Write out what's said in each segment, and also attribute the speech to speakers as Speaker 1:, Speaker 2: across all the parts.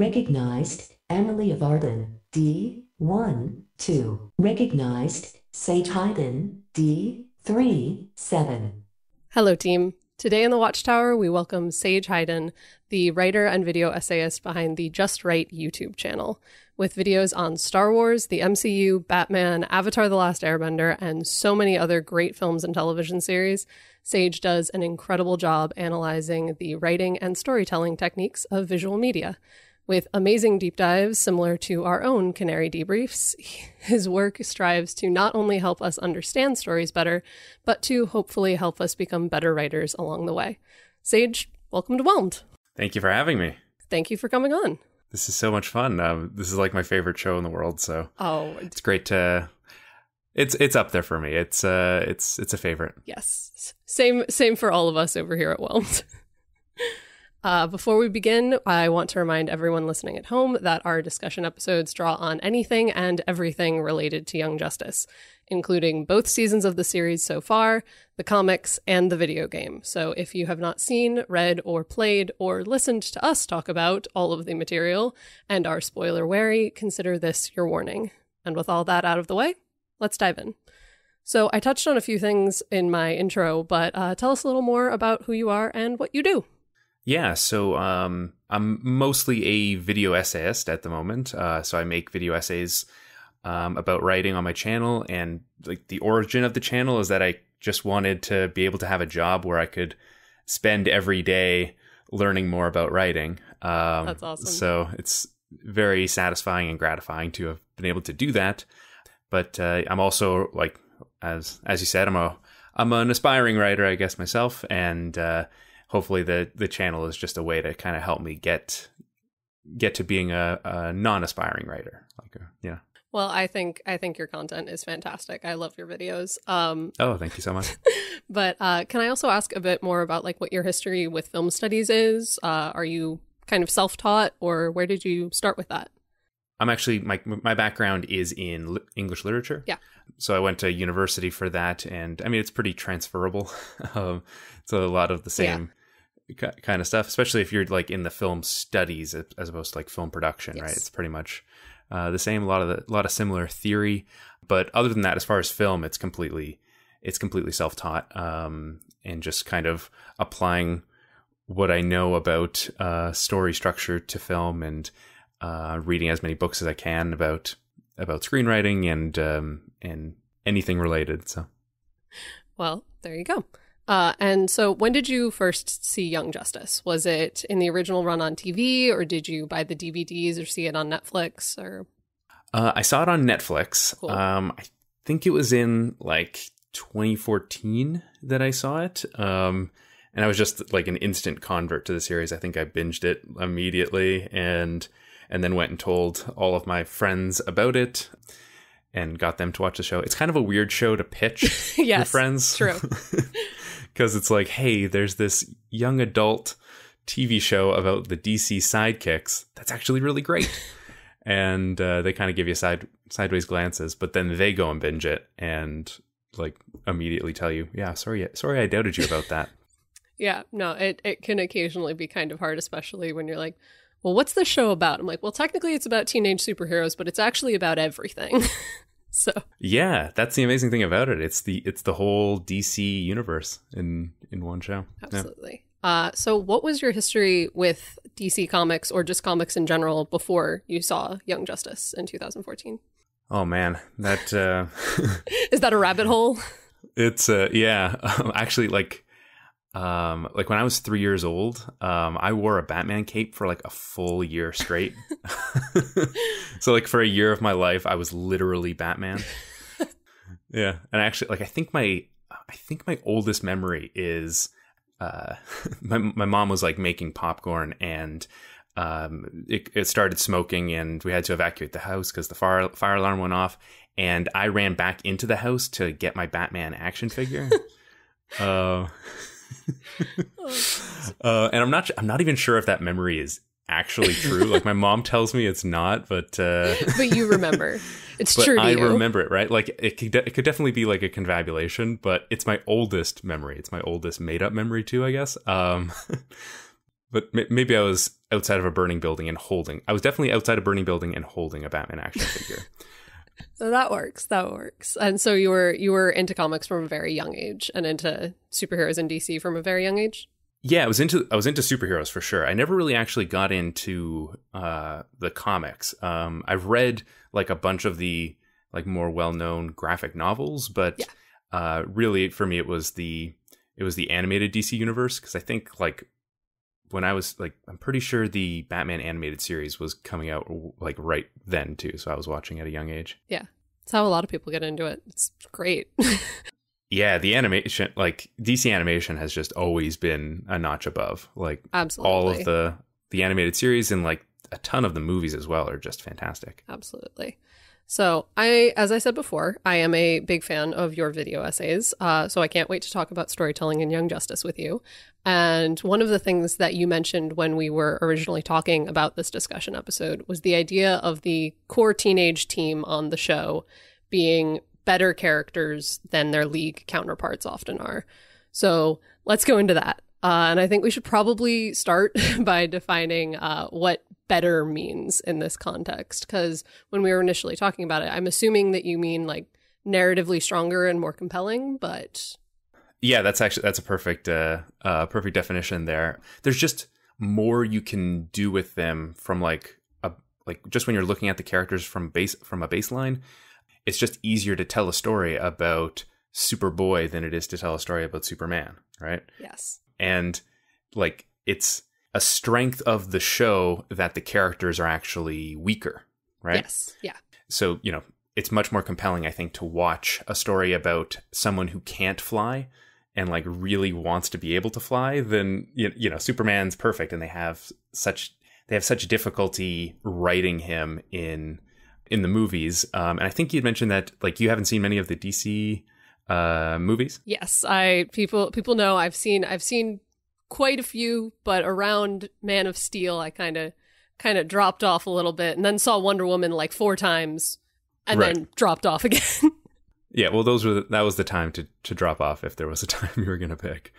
Speaker 1: Recognized Emily of Arden, D. 1, 2. Recognized Sage Hyden, D. 3, 7.
Speaker 2: Hello, team. Today in the Watchtower, we welcome Sage Hyden, the writer and video essayist behind the Just Write YouTube channel, with videos on Star Wars, the MCU, Batman, Avatar The Last Airbender, and so many other great films and television series. Sage does an incredible job analyzing the writing and storytelling techniques of visual media. With amazing deep dives similar to our own Canary debriefs, his work strives to not only help us understand stories better, but to hopefully help us become better writers along the way. Sage, welcome to Whelmed.
Speaker 3: Thank you for having me.
Speaker 2: Thank you for coming on.
Speaker 3: This is so much fun. Um, this is like my favorite show in the world, so
Speaker 2: Oh,
Speaker 3: it's great to. It's it's up there for me. It's uh it's it's a favorite.
Speaker 2: yes. Same same for all of us over here at Whelmed. Uh, before we begin, I want to remind everyone listening at home that our discussion episodes draw on anything and everything related to Young Justice, including both seasons of the series so far, the comics, and the video game. So if you have not seen, read, or played, or listened to us talk about all of the material and are spoiler wary, consider this your warning. And with all that out of the way, let's dive in. So I touched on a few things in my intro, but uh, tell us a little more about who you are and what you do.
Speaker 3: Yeah, so um, I'm mostly a video essayist at the moment. Uh, so I make video essays um, about writing on my channel, and like the origin of the channel is that I just wanted to be able to have a job where I could spend every day learning more about writing. Um,
Speaker 2: That's awesome.
Speaker 3: So it's very satisfying and gratifying to have been able to do that. But uh, I'm also like, as as you said, I'm a I'm an aspiring writer, I guess myself, and uh, hopefully the the channel is just a way to kind of help me get get to being a, a non-aspiring writer like a, yeah
Speaker 2: Well, I think I think your content is fantastic. I love your videos. Um,
Speaker 3: oh thank you so much
Speaker 2: but uh, can I also ask a bit more about like what your history with film studies is? Uh, are you kind of self-taught, or where did you start with that?
Speaker 3: i'm actually my my background is in li- english literature
Speaker 2: Yeah.
Speaker 3: so i went to university for that and i mean it's pretty transferable um, it's a lot of the same kind of stuff especially if you're like in the film studies as opposed to like film production right it's pretty much uh, the same a lot of the, a lot of similar theory but other than that as far as film it's completely it's completely self-taught um, and just kind of applying what I know about uh, story structure to film and uh, reading as many books as I can about about screenwriting and um, and anything related. So
Speaker 2: Well, there you go. Uh, and so, when did you first see Young Justice? Was it in the original run on TV, or did you buy the DVDs or see it on Netflix? Or
Speaker 3: uh, I saw it on Netflix.
Speaker 2: Cool.
Speaker 3: Um, I think it was in like 2014 that I saw it. Um, and I was just like an instant convert to the series. I think I binged it immediately and and then went and told all of my friends about it and got them to watch the show. It's kind of a weird show to pitch your
Speaker 2: yes,
Speaker 3: friends.
Speaker 2: true.
Speaker 3: Because it's like, hey, there's this young adult TV show about the DC sidekicks that's actually really great. and uh, they kind of give you side sideways glances, but then they go and binge it and like immediately tell you, yeah, sorry, sorry, I doubted you about that.
Speaker 2: Yeah, no, it, it can occasionally be kind of hard, especially when you're like, well, what's the show about? I'm like, well, technically it's about teenage superheroes, but it's actually about everything. so,
Speaker 3: yeah, that's the amazing thing about it. It's the it's the whole DC universe in in one show. Yeah.
Speaker 2: absolutely. Uh, so, what was your history with DC Comics or just comics in general before you saw Young Justice in 2014?
Speaker 3: Oh man, that uh,
Speaker 2: Is that a rabbit hole?
Speaker 3: It's uh yeah, actually like um like when I was 3 years old, um I wore a Batman cape for like a full year straight. so like for a year of my life I was literally Batman. yeah, and actually like I think my I think my oldest memory is uh my my mom was like making popcorn and um it, it started smoking and we had to evacuate the house because the fire fire alarm went off and I ran back into the house to get my Batman action figure. uh, uh, and I'm not I'm not even sure if that memory is actually true. like my mom tells me it's not, but uh,
Speaker 2: but you remember. It's true to
Speaker 3: I
Speaker 2: you.
Speaker 3: remember it, right? Like it could, de- it could definitely be like a confabulation, but it's my oldest memory. It's my oldest made up memory too, I guess. Um, but m- maybe I was outside of a burning building and holding. I was definitely outside of a burning building and holding a Batman action figure.
Speaker 2: So that works. That works. And so you were you were into comics from a very young age and into superheroes in DC from a very young age?
Speaker 3: Yeah, I was into I was into superheroes for sure. I never really actually got into uh, the comics. Um, I've read like a bunch of the like more well known graphic novels, but
Speaker 2: Yeah.
Speaker 3: uh, really for me it was the it was the animated DC universe because I think like when I was like I'm pretty sure the Batman animated series was coming out like right then too, so I was watching at a young age. Yeah.
Speaker 2: It's how a lot of people get into it. It's great.
Speaker 3: Yeah, the animation like DC animation has just always been a notch above. Like
Speaker 2: Absolutely.
Speaker 3: all of the the animated series and like a ton of the movies as well are just fantastic.
Speaker 2: Absolutely. So I, as I said before, I am a big fan of your video essays. Uh, so I can't wait to talk about storytelling and Young Justice with you. And one of the things that you mentioned when we were originally talking about this discussion episode was the idea of the core teenage team on the show being better characters than their league counterparts often are. So let's go into that. Uh, and I think we should probably start by defining uh, what better means in this context. Because when we were initially talking about it, I'm assuming that you mean like narratively stronger and more compelling, but
Speaker 3: Yeah, that's actually that's a perfect uh uh perfect definition there. There's just more you can do with them from like a like just when you're looking at the characters from base from a baseline, it's just easier to tell a story about Superboy than it is to tell a story about Superman, right?
Speaker 2: yes.
Speaker 3: and like it's a strength of the show that the characters are actually weaker right
Speaker 2: Yes. Yeah.
Speaker 3: so you know it's much more compelling i think to watch a story about someone who can't fly and like really wants to be able to fly than you know superman's perfect and they have such they have such difficulty writing him in in the movies um and i think you mentioned that like you haven't seen many of the dc uh movies
Speaker 2: Yes. I people people know I've seen I've seen quite a few, but around Man of Steel, I kind of kind of dropped off a little bit, and then saw Wonder Woman like four times, and
Speaker 3: Right.
Speaker 2: then dropped off again.
Speaker 3: Yeah, well, those were the, that was the time to to drop off if there was a time you were gonna pick.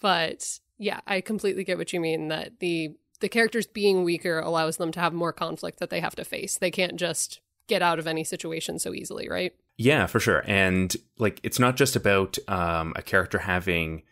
Speaker 2: but yeah, I completely get what you mean that the the characters being weaker allows them to have more conflict that they have to face. They can't just get out of any situation so easily, right?
Speaker 3: Yeah, for sure. And like, it's not just about um, a character having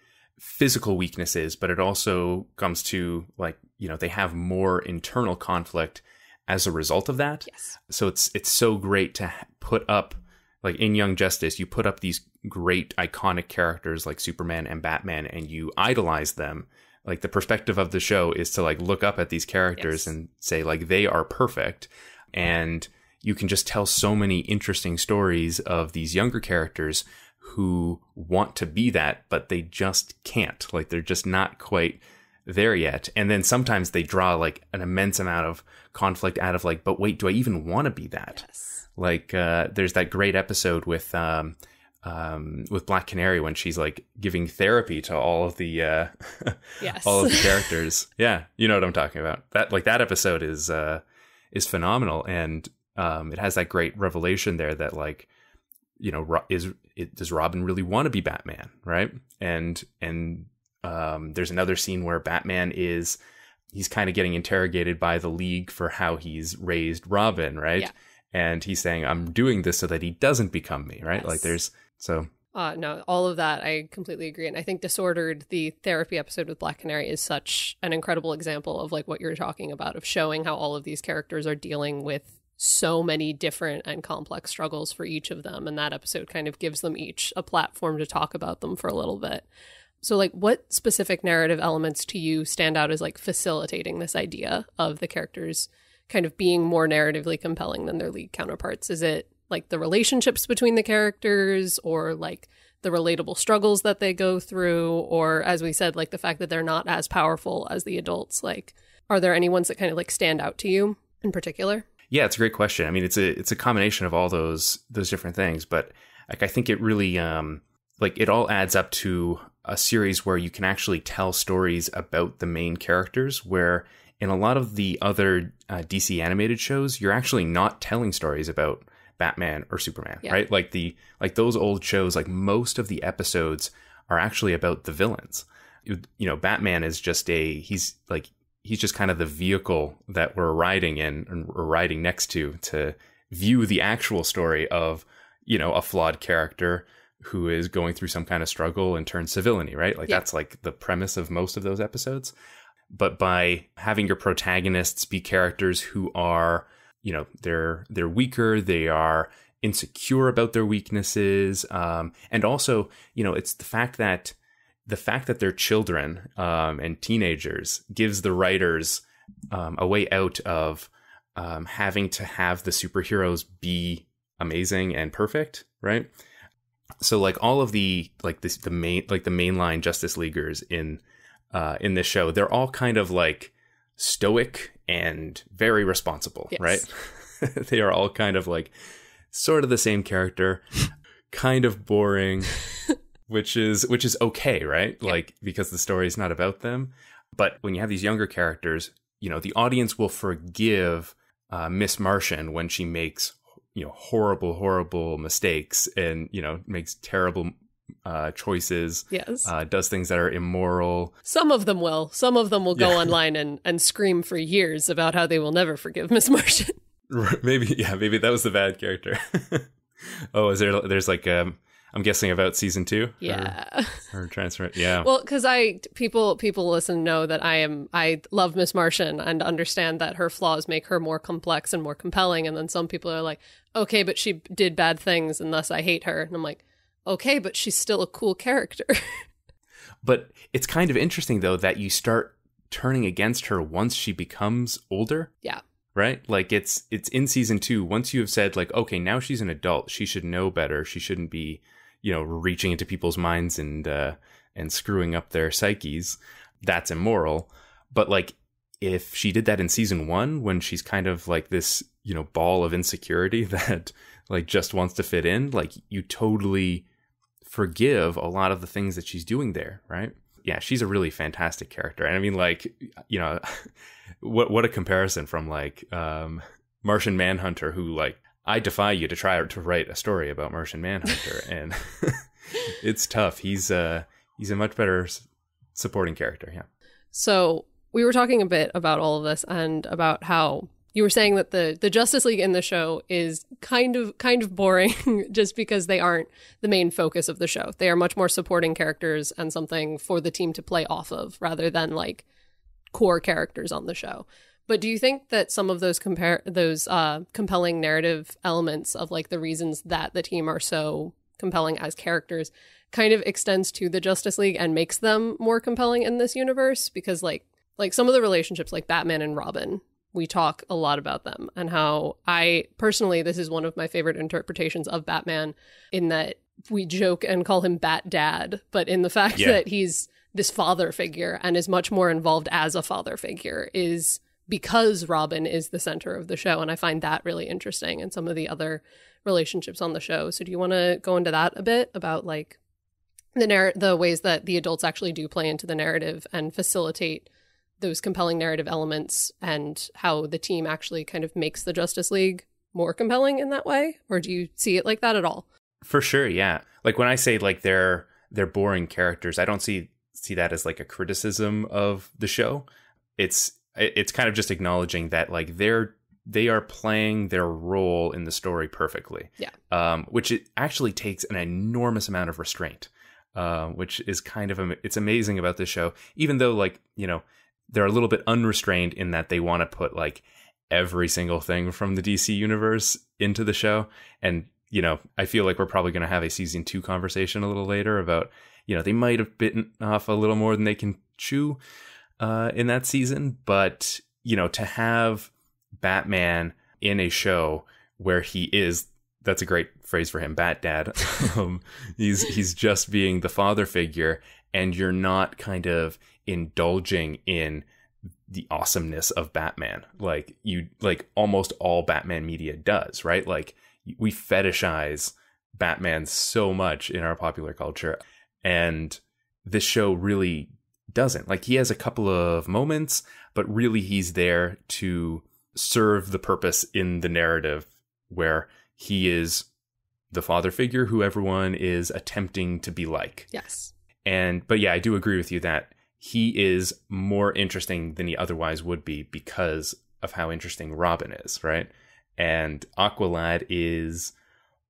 Speaker 3: physical weaknesses, but it also comes to like you know they have more internal conflict as a result of that.
Speaker 2: Yes.
Speaker 3: So it's it's so great to put up like in Young Justice, you put up these great iconic characters like Superman and Batman, and you idolize them. Like the perspective of the show is to like look up at these characters
Speaker 2: Yes.
Speaker 3: and say like they are perfect, and you can just tell so many interesting stories of these younger characters who want to be that, but they just can't. Like they're just not quite there yet. And then sometimes they draw like an immense amount of conflict out of like, but wait, do I even want to be that?
Speaker 2: Yes.
Speaker 3: Like uh, there's that great episode with um, um, with Black Canary when she's like giving therapy to all of the uh,
Speaker 2: Yes.
Speaker 3: all of the characters. yeah, you know what I'm talking about. That like that episode is uh, is phenomenal, and um, it has that great revelation there that like you know is it, does Robin really want to be Batman, right? And and um, there's another scene where Batman is he's kind of getting interrogated by the League for how he's raised Robin, right?
Speaker 2: Yeah.
Speaker 3: And he's saying, "I'm doing this so that he doesn't become me," right? Like there's so
Speaker 2: Uh, no, all of that I completely agree, and I think disordered the therapy episode with Black Canary is such an incredible example of like what you're talking about of showing how all of these characters are dealing with so many different and complex struggles for each of them, and that episode kind of gives them each a platform to talk about them for a little bit. So, like, what specific narrative elements to you stand out as like facilitating this idea of the characters kind of being more narratively compelling than their League counterparts? Is it like the relationships between the characters or like the relatable struggles that they go through or as we said like the fact that they're not as powerful as the adults like are there any ones that kind of like stand out to you in particular
Speaker 3: Yeah, it's a great question. I mean, it's a it's a combination of all those those different things, but like I think it really um like it all adds up to a series where you can actually tell stories about the main characters where in a lot of the other uh, DC animated shows, you're actually not telling stories about Batman or Superman,
Speaker 2: Yeah.
Speaker 3: right? Like the like those old shows, like most of the episodes are actually about the villains. You, you know, Batman is just a he's like he's just kind of the vehicle that we're riding in and we're riding next to to view the actual story of you know a flawed character who is going through some kind of struggle and turns civility right like
Speaker 2: Yeah.
Speaker 3: that's like the premise of most of those episodes but by having your protagonists be characters who are you know they're they're weaker they are insecure about their weaknesses um, and also you know it's the fact that the fact that they're children um, and teenagers gives the writers um, a way out of um, having to have the superheroes be amazing and perfect, right? So like all of the like this the main like the mainline Justice Leaguers in uh, in this show, they're all kind of like stoic and very responsible,
Speaker 2: Yes.
Speaker 3: right? they are all kind of like sort of the same character, kind of boring, which is which is okay, right?
Speaker 2: Yeah.
Speaker 3: Like because the story is not about them. But when you have these younger characters, you know, the audience will forgive uh, Miss Martian when she makes you know horrible, horrible mistakes and you know makes terrible uh, choices,
Speaker 2: Yes.
Speaker 3: uh, does things that are immoral.
Speaker 2: Some of them will. Some of them will go
Speaker 3: Yeah.
Speaker 2: online and, and scream for years about how they will never forgive Miss Martian.
Speaker 3: maybe yeah, maybe that was the bad character. oh, is there? There's like um, I'm guessing about season two. or-
Speaker 2: Yeah.
Speaker 3: or, transfer. Yeah,
Speaker 2: Well, because I people people listen know that I am I love Miss Martian and understand that her flaws make her more complex and more compelling. And then some people are like, okay, but she did bad things and thus I hate her. And I'm like, okay, but she's still a cool character.
Speaker 3: But it's kind of interesting though that you start turning against her once she becomes older.
Speaker 2: Yeah.
Speaker 3: Right? Like it's it's in season 2 once you have said like okay, now she's an adult, she should know better. She shouldn't be, you know, reaching into people's minds and uh and screwing up their psyches. That's immoral. But like if she did that in season 1 when she's kind of like this, you know, ball of insecurity that like just wants to fit in, like you totally forgive a lot of the things that she's doing there, right? Yeah, she's a really fantastic character. And I mean like, you know, what what a comparison from like um Martian Manhunter who like I defy you to try to write a story about Martian Manhunter and it's tough. He's uh he's a much better supporting character, yeah.
Speaker 2: So we were talking a bit about all of this and about how you were saying that the the Justice League in the show is kind of kind of boring just because they aren't the main focus of the show. They are much more supporting characters and something for the team to play off of rather than like core characters on the show. But do you think that some of those compare those uh, compelling narrative elements of like the reasons that the team are so compelling as characters kind of extends to the Justice League and makes them more compelling in this universe? Because like like some of the relationships like Batman and Robin, we talk a lot about them and how I personally this is one of my favorite interpretations of Batman in that we joke and call him Bat Dad, but in the fact
Speaker 3: Yeah.
Speaker 2: that he's this father figure and is much more involved as a father figure is because Robin is the center of the show. And I find that really interesting and some of the other relationships on the show. So do you want to go into that a bit about like the narr- the ways that the adults actually do play into the narrative and facilitate those compelling narrative elements and how the team actually kind of makes the Justice League more compelling in that way? Or do you see it like that at all?
Speaker 3: For sure, yeah. Like when I say like they're they're boring characters, I don't see see that as like a criticism of the show. It's it's kind of just acknowledging that like they're they are playing their role in the story perfectly.
Speaker 2: Yeah.
Speaker 3: Um, which it actually takes an enormous amount of restraint. Uh, which is kind of it's amazing about this show, even though like you know they're a little bit unrestrained in that they want to put like every single thing from the DC universe into the show. And, you know, I feel like we're probably going to have a season two conversation a little later about, you know, they might have bitten off a little more than they can chew uh, in that season. But, you know, to have Batman in a show where he is that's a great phrase for him, Bat Dad. um, he's he's just being the father figure, and you're not kind of indulging in the awesomeness of Batman, like you like almost all Batman media does, right? Like we fetishize Batman so much in our popular culture, and this show really doesn't. Like he has a couple of moments, but really he's there to serve the purpose in the narrative where he is the father figure who everyone is attempting to be like.
Speaker 2: Yes.
Speaker 3: And but yeah, I do agree with you that he is more interesting than he otherwise would be because of how interesting Robin is, right? And Aqualad is,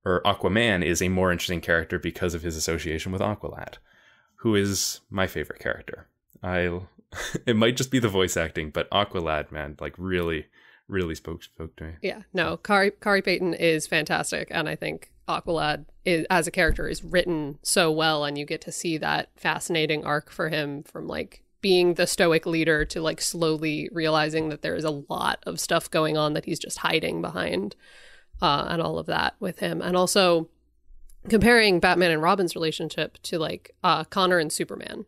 Speaker 3: or Aquaman is a more interesting character because of his association with Aqualad, who is my favorite character. I, it might just be the voice acting, but Aqualad, man, like really, really spoke spoke to me.
Speaker 2: Yeah, no, Khary Khary Payton is fantastic, and I think Aqualad is, as a character is written so well, and you get to see that fascinating arc for him from like being the stoic leader to like slowly realizing that there is a lot of stuff going on that he's just hiding behind, uh, and all of that with him, and also comparing Batman and Robin's relationship to like uh, Connor and Superman,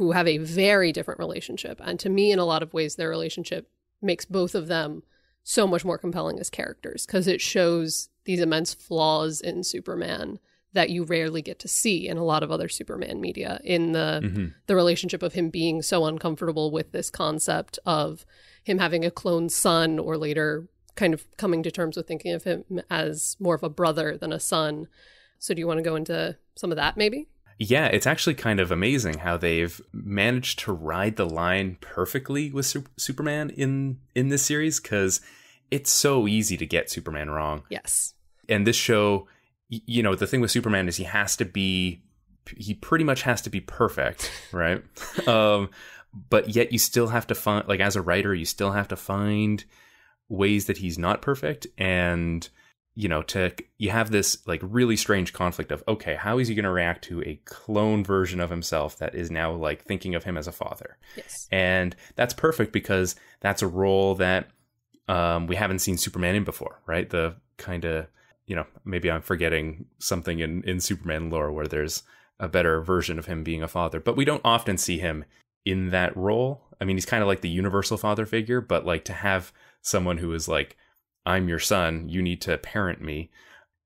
Speaker 2: who have a very different relationship, and to me, in a lot of ways, their relationship makes both of them so much more compelling as characters because it shows these immense flaws in Superman that you rarely get to see in a lot of other Superman media in the mm-hmm. the relationship of him being so uncomfortable with this concept of him having a clone son or later kind of coming to terms with thinking of him as more of a brother than a son. So do you want to go into some of that maybe?
Speaker 3: Yeah, it's actually kind of amazing how they've managed to ride the line perfectly with Su- Superman in in this series cuz it's so easy to get Superman wrong.
Speaker 2: Yes
Speaker 3: and this show, you know, the thing with Superman is he has to be, he pretty much has to be perfect, right? um, but yet you still have to find, like, as a writer, you still have to find ways that he's not perfect and you know to you have this like really strange conflict of okay how is he going to react to a clone version of himself that is now like thinking of him as a father?
Speaker 2: Yes.
Speaker 3: And that's perfect because that's a role that um, we haven't seen superman in before right? The kind of you know, maybe I'm forgetting something in, in Superman lore where there's a better version of him being a father, but we don't often see him in that role. I mean, he's kind of like the universal father figure, but like to have someone who is like, I'm your son, you need to parent me.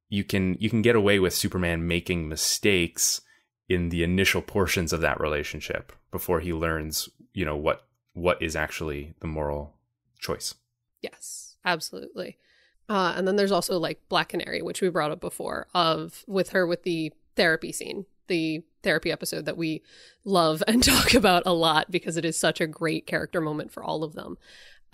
Speaker 3: You can you can get away with Superman making mistakes in the initial portions of that relationship before he learns, you know, what what is actually the moral choice.
Speaker 2: Yes, absolutely. Uh, and then there's also like Black Canary, which we brought up before, of with her with the therapy scene, the therapy episode that we love and talk about a lot because it is such a great character moment for all of them.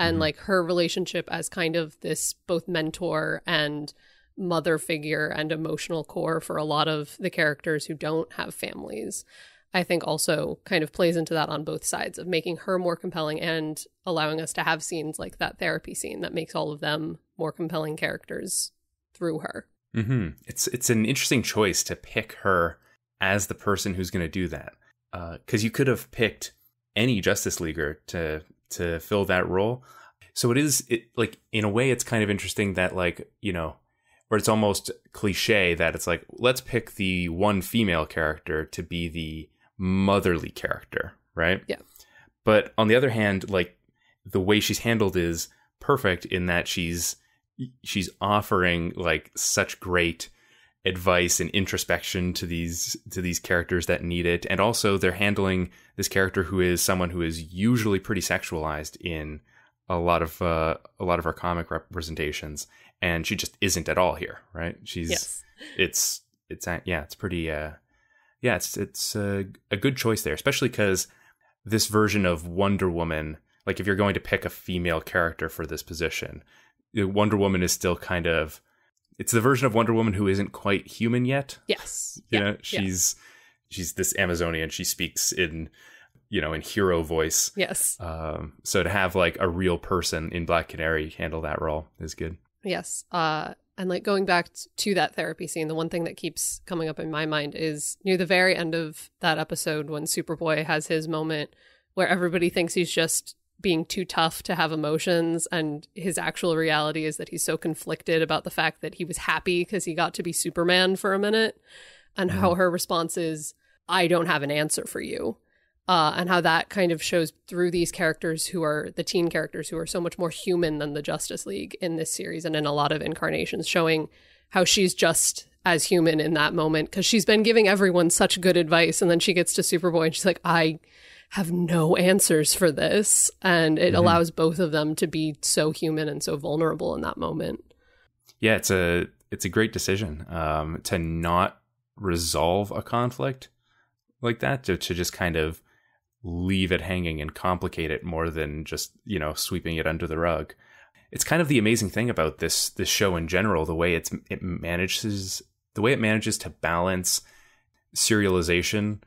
Speaker 2: And mm-hmm. like her relationship as kind of this both mentor and mother figure and emotional core for a lot of the characters who don't have families. I think also kind of plays into that on both sides of making her more compelling and allowing us to have scenes like that therapy scene that makes all of them more compelling characters through her.
Speaker 3: Mm-hmm. It's it's an interesting choice to pick her as the person who's going to do that, because uh, you could have picked any Justice Leaguer to to fill that role. So it is it like in a way it's kind of interesting that like you know or it's almost cliche that it's like let's pick the one female character to be the motherly character, right?
Speaker 2: Yeah.
Speaker 3: But on the other hand, like the way she's handled is perfect in that she's she's offering like such great advice and introspection to these to these characters that need it. And also they're handling this character who is someone who is usually pretty sexualized in a lot of uh, a lot of our comic representations. And she just isn't at all here right? She's yes. it's it's yeah it's pretty uh yeah, it's it's a, a good choice there, especially because this version of Wonder Woman, like if you're going to pick a female character for this position, Wonder Woman is still kind of it's the version of Wonder Woman who isn't quite human yet.
Speaker 2: Yes.
Speaker 3: You yeah. know, she's yeah. she's this Amazonian. She speaks in you know in hero voice.
Speaker 2: Yes.
Speaker 3: Um, so to have like a real person in Black Canary handle that role is good.
Speaker 2: Yes. Uh, and like going back to that therapy scene, the one thing that keeps coming up in my mind is near the very end of that episode when Superboy has his moment where everybody thinks he's just being too tough to have emotions and his actual reality is that he's so conflicted about the fact that he was happy because he got to be Superman for a minute and how her response is I don't have an answer for you uh, and how that kind of shows through these characters who are the teen characters who are so much more human than the Justice League in this series and in a lot of incarnations, showing how she's just as human in that moment because she's been giving everyone such good advice, and then she gets to Superboy and she's like, I have no answers for this, and it mm-hmm. allows both of them to be so human and so vulnerable in that moment.
Speaker 3: Yeah, it's a it's a great decision um, to not resolve a conflict like that to, to just kind of leave it hanging and complicate it more than just you know sweeping it under the rug. It's kind of the amazing thing about this this show in general, the way it's it manages the way it manages to balance serialization.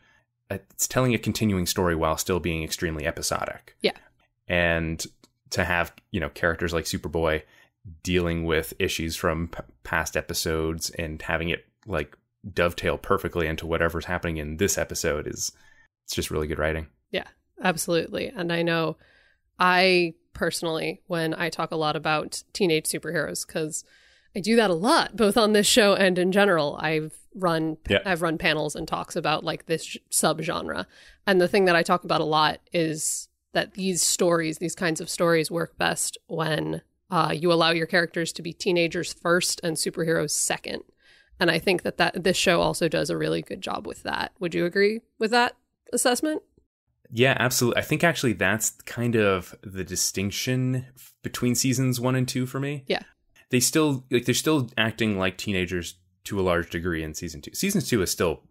Speaker 3: Uh, it's telling a continuing story while still being extremely episodic.
Speaker 2: Yeah,
Speaker 3: and to have you know characters like Superboy dealing with issues from p- past episodes and having it like dovetail perfectly into whatever's happening in this episode is it's just really good writing.
Speaker 2: Yeah, absolutely. And I know I personally, when I talk a lot about teenage superheroes, because I do that a lot, both on this show and in general. I've run
Speaker 3: Yeah.
Speaker 2: I've run panels and talks about like this subgenre. And the thing that I talk about a lot is that these stories, these kinds of stories work best when uh, you allow your characters to be teenagers first and superheroes second. And I think that, that this show also does a really good job with that. Would you agree with that assessment?
Speaker 3: Yeah, absolutely. I think actually that's kind of the distinction between seasons one and two for me.
Speaker 2: Yeah.
Speaker 3: They still like they're still acting like teenagers to a large degree in season two. Season two is still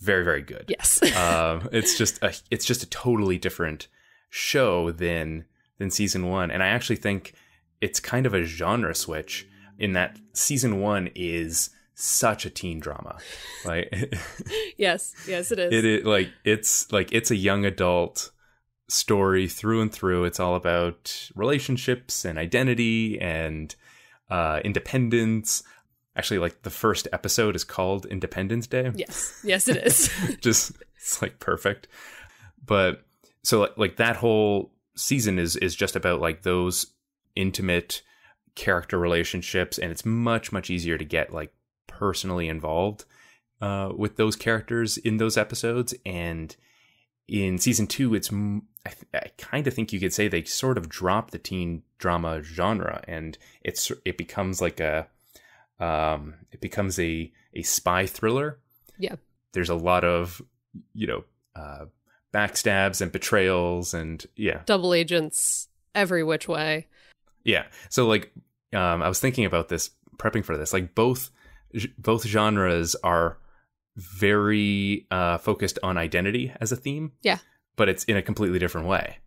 Speaker 3: very, very good.
Speaker 2: Yes.
Speaker 3: um, it's just a it's just a totally different show than than season one, and I actually think it's kind of a genre switch in that season one is such a teen drama, like
Speaker 2: yes. Yes, it is.
Speaker 3: it is like it's like it's a young adult story through and through. It's all about relationships and identity and uh, independence. Actually, like the first episode is called Independence Day
Speaker 2: Yes. Yes, it is.
Speaker 3: just it's like perfect but so like, like that whole season is is just about like those intimate character relationships and it's much much easier to get like personally involved uh with those characters in those episodes and in season 2 it's I, I kind of think you could say they sort of drop the teen drama genre and it's it becomes like a um it becomes a a spy thriller
Speaker 2: Yeah.
Speaker 3: there's a lot of you know uh backstabs and betrayals and yeah
Speaker 2: Double agents every which way.
Speaker 3: yeah so like um i was thinking about this prepping for this like both both genres are very uh focused on identity as a theme.
Speaker 2: Yeah.
Speaker 3: but it's in a completely different way.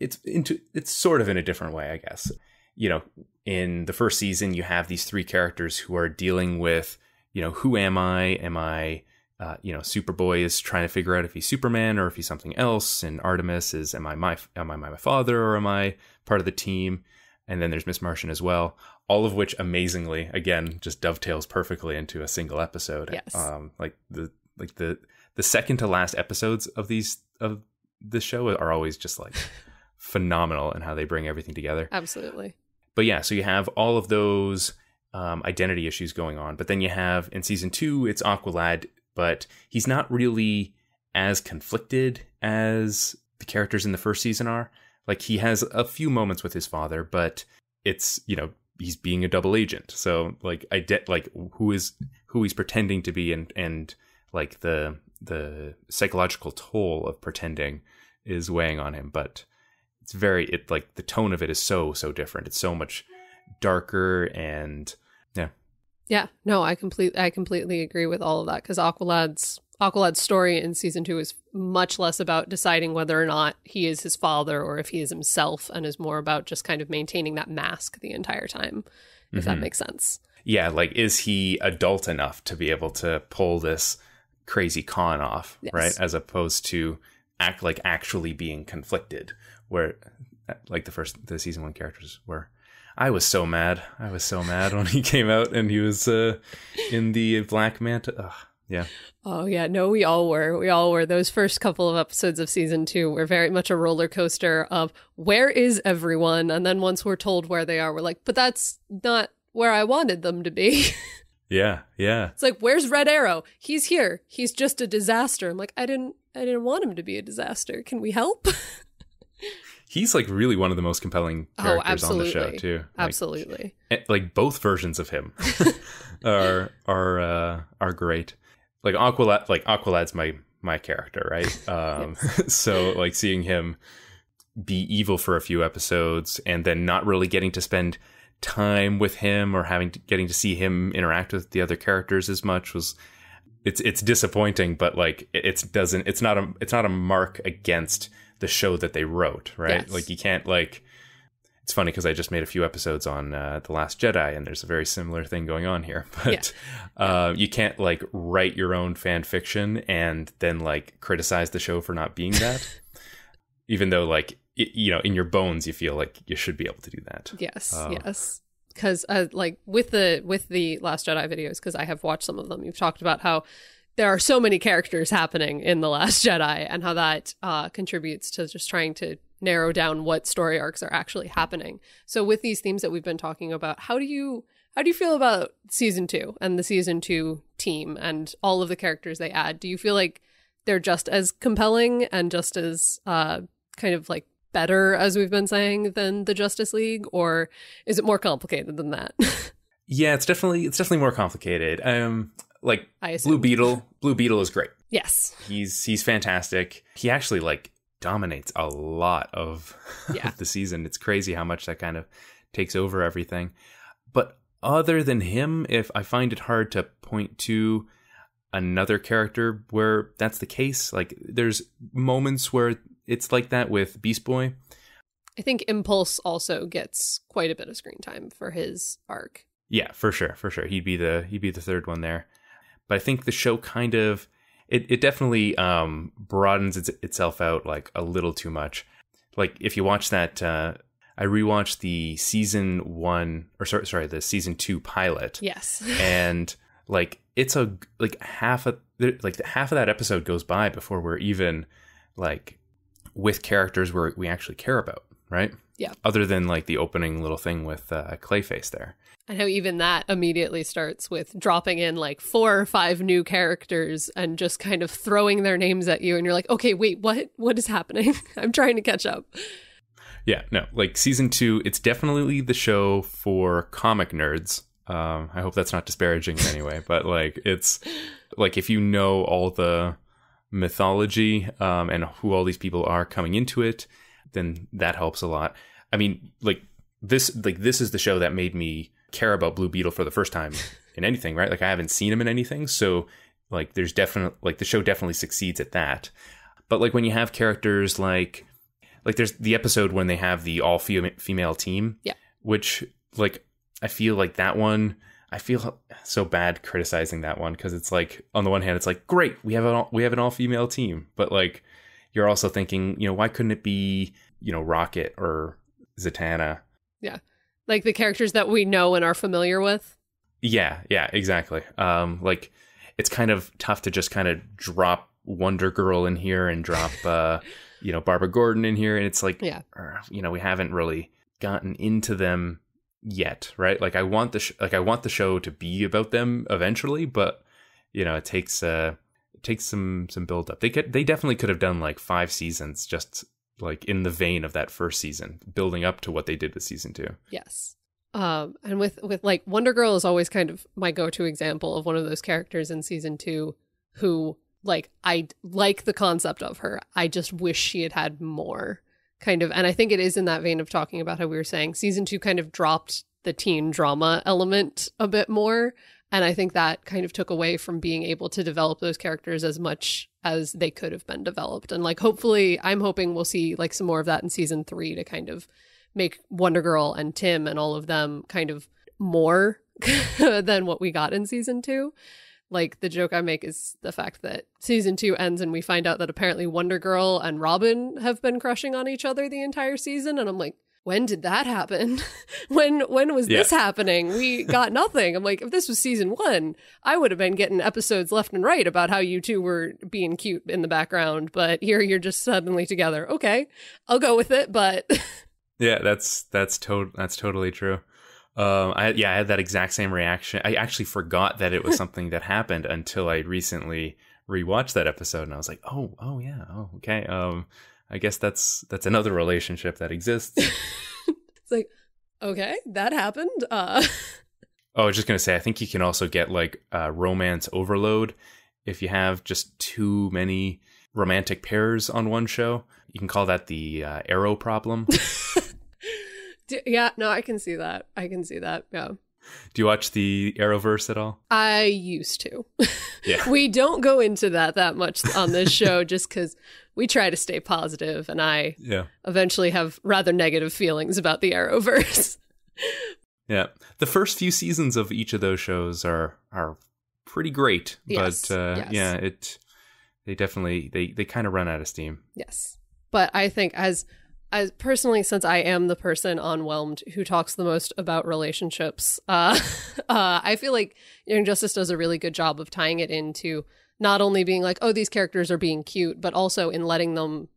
Speaker 3: It's into it's sort of in a different way i guess. You know in the first season you have these three characters who are dealing with you know who am i? Am i uh, you know superboy is trying to figure out if he's superman or if he's something else and artemis is am i my am i my father or am i part of the team and then there's miss martian as well all of which amazingly again just dovetails perfectly into a single episode
Speaker 2: Yes.
Speaker 3: um like the like the the second to last episodes of these of this show are always just like phenomenal in how they bring everything together
Speaker 2: Absolutely.
Speaker 3: but yeah, so you have all of those um, identity issues going on. But then you have in season two, it's Aqualad, but he's not really as conflicted as the characters in the first season are. Like he has a few moments with his father, but it's you know he's being a double agent. So like I de- like who is who he's pretending to be, and and like the the psychological toll of pretending is weighing on him. But it's very it like the tone of it is so so different. It's so much darker and yeah
Speaker 2: Yeah. No, I complete I completely agree with all of that because Aqualad's Aqualad's story in season two is much less about deciding whether or not he is his father or if he is himself, and is more about just kind of maintaining that mask the entire time. If that
Speaker 3: Mhm.
Speaker 2: makes sense.
Speaker 3: yeah like is he adult enough to be able to pull this crazy con off
Speaker 2: Yes.
Speaker 3: right as opposed to act like actually being conflicted where like the first the season one characters were I was so mad. I was so mad when he came out and he was uh, in the black manta. Ugh, yeah,
Speaker 2: Oh yeah, no, we all were. We all were. Those first couple of episodes of season two were very much a roller coaster of where is everyone, and then once we're told where they are, we're like, but that's not where I wanted them to be.
Speaker 3: yeah, yeah.
Speaker 2: it's like, where's Red Arrow? He's here. He's just a disaster. I'm like, I didn't, I didn't want him to be a disaster. Can we help?
Speaker 3: He's like really one of the most compelling
Speaker 2: Oh,
Speaker 3: characters on the show too. Like,
Speaker 2: Absolutely.
Speaker 3: eh, like both versions of him are are uh, are great. Like Aqualad, like Aqualad's my my character, right? Um, so like seeing him be evil for a few episodes and then not really getting to spend time with him or having to, getting to see him interact with the other characters as much was it's it's disappointing, but like it- it's doesn't it's not a it's not a mark against the show that they wrote, right?
Speaker 2: Yes.
Speaker 3: Like you can't like. It's funny because I just made a few episodes on uh, the Last Jedi, and there's a very similar thing going on here. But uh, you can't like write your own fan fiction and then like criticize the show for not being that, even though like y you know in your bones you feel like you should be able to do that.
Speaker 2: Yes,
Speaker 3: Oh.
Speaker 2: yes. Because uh, like with the with the Last Jedi videos, because I have watched some of them. You've talked about how there are so many characters happening in the Last Jedi, and how that uh, contributes to just trying to narrow down what story arcs are actually happening. So with these themes that we've been talking about, how do you how do you feel about season two and the season two team and all of the characters they add? Do you feel like they're just as compelling and just as uh, kind of like better, as we've been saying, than the Justice League, or is it more complicated than that?
Speaker 3: Yeah, it's definitely it's definitely more complicated. Um, like. Blue Beetle, Blue Beetle is great.
Speaker 2: Yes.
Speaker 3: He's he's fantastic. He actually like dominates a lot of,
Speaker 2: Yeah.
Speaker 3: of the season. It's crazy how much that kind of takes over everything. But other than him, if I find it hard to point to another character where that's the case, like there's moments where it's like that with Beast Boy.
Speaker 2: I think Impulse also gets quite a bit of screen time for his arc.
Speaker 3: Yeah, for sure, for sure. He'd be the he'd be the third one there. But I think the show kind of it, it definitely um broadens its, itself out like a little too much. Like if you watch that uh I rewatched the season 1 or sorry sorry, the season 2 pilot
Speaker 2: Yes.
Speaker 3: and like it's a like half of like half of that episode goes by before we're even like with characters where we actually care about, right?
Speaker 2: Yeah.
Speaker 3: Other than like the opening little thing with uh, Clayface there.
Speaker 2: And how even that immediately starts with dropping in like four or five new characters and just kind of throwing their names at you. And you're like, okay, wait, what? What is happening? I'm trying to catch up.
Speaker 3: Yeah, no, like season two, it's definitely the show for comic nerds. Um, I hope that's not disparaging in any way, but like it's like if you know all the mythology um, and who all these people are coming into it, then that helps a lot. I mean, like this, like this is the show that made me care about Blue Beetle for the first time in anything, right? Like I haven't seen him in anything, so like there's definitely like the show definitely succeeds at that. But like when you have characters like like there's the episode when they have the all fem- female team
Speaker 2: Yeah.
Speaker 3: which like i feel like that one i feel so bad criticizing that one because it's like on the one hand it's like great we have an all, we have an all female team but like you're also thinking you know why couldn't it be you know rocket or zatanna
Speaker 2: Like the characters that we know and are familiar with.
Speaker 3: yeah yeah exactly um like it's kind of tough to just kind of drop wonder girl in here and drop uh you know barbara gordon in here and it's like
Speaker 2: Yeah.
Speaker 3: or, you know we haven't really gotten into them yet right like i want the sh- like i want the show to be about them eventually but you know it takes uh it takes some some build up they could they definitely could have done like five seasons just like in the vein of that first season building up to what they did with season two
Speaker 2: Yes. Um, and with with like Wonder Girl is always kind of my go to example of one of those characters in season two who like I like the concept of her. I just wish she had had more kind of, and I think it is in that vein of talking about how we were saying season two kind of dropped the teen drama element a bit more. And I think that kind of took away from being able to develop those characters as much as they could have been developed. And like, hopefully, I'm hoping we'll see like some more of that in season three to kind of make Wonder Girl and Tim and all of them kind of more than what we got in season two. Like the joke I make is the fact that season two ends and we find out that apparently Wonder Girl and Robin have been crushing on each other the entire season, and I'm like, when did that happen? when when was this happening? We got nothing. I'm like, if this was season one, I would have been getting episodes left and right about how you two were being cute in the background, but here you're just suddenly together. Okay, I'll go with it, but
Speaker 3: Yeah, that's that's to- that's totally true. Um, I yeah, I had that exact same reaction. I actually forgot that it was something that happened until I recently rewatched that episode, and I was like, oh, oh yeah, oh okay. Um, I guess that's that's another relationship that exists.
Speaker 2: It's like, okay, that happened. Uh,
Speaker 3: oh, I was just gonna say, I think you can also get like uh, romance overload if you have just too many romantic pairs on one show. You can call that the uh, arrow problem.
Speaker 2: d- yeah, no, I can see that. I can see that. Yeah.
Speaker 3: Do you watch the Arrowverse at all?
Speaker 2: I used to.
Speaker 3: Yeah.
Speaker 2: we don't go into that that much on this show just because we try to stay positive, and I
Speaker 3: Yeah.
Speaker 2: eventually have rather negative feelings about the Arrowverse.
Speaker 3: Yeah. The first few seasons of each of those shows are are pretty great,
Speaker 2: Yes,
Speaker 3: but uh,
Speaker 2: yes.
Speaker 3: yeah, it they definitely they they kind of run out of steam.
Speaker 2: Yes. But I think as as personally since I am the person on Whelmed who talks the most about relationships, uh, uh I feel like Young Justice does a really good job of tying it into not only being like, oh, these characters are being cute, but also in letting them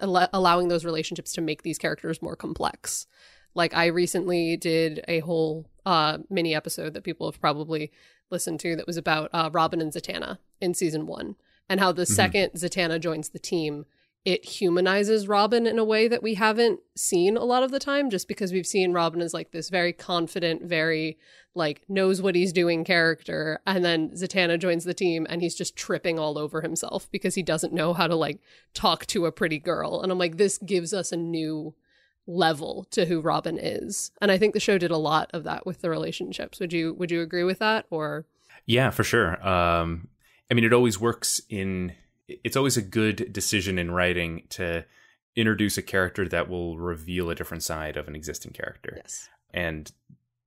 Speaker 2: allowing those relationships to make these characters more complex. Like I recently did a whole uh mini episode that people have probably listened to that was about uh Robin and Zatanna in season 1 and how the second Zatanna joins the team it humanizes Robin in a way that we haven't seen a lot of the time, just because we've seen Robin as like this very confident, very like knows what he's doing character. And then Zatanna joins the team and he's just tripping all over himself because he doesn't know how to like talk to a pretty girl. And I'm like, this gives us a new level to who Robin is. And I think the show did a lot of that with the relationships. Would you would you agree with that or
Speaker 3: Yeah, for sure. Um, I mean, it always works in. It's always a good decision in writing to introduce a character that will reveal a different side of an existing character.
Speaker 2: yes.
Speaker 3: and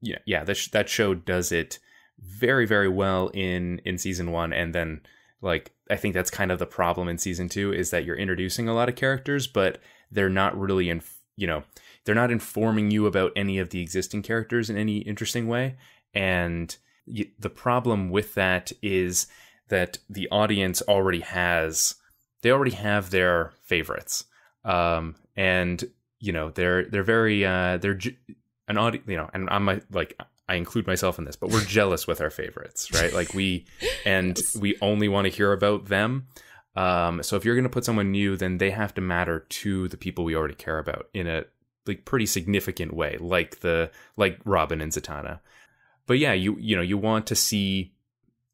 Speaker 3: yeah, yeah, that sh- that show does it very, very well in in season one, and then like I think that's kind of the problem in season two is that you're introducing a lot of characters, but they're not really in you know they're not informing you about any of the existing characters in any interesting way, and y- the problem with that is that the audience already has they already have their favorites. Um and you know they're they're very uh they're ge- an audience you know and i'm like i include myself in this but we're jealous with our favorites right? Like we and
Speaker 2: Yes.
Speaker 3: we only want to hear about them. Um so if you're going to put someone new then they have to matter to the people we already care about in a like pretty significant way like the like robin and zatanna. But yeah you you know you want to see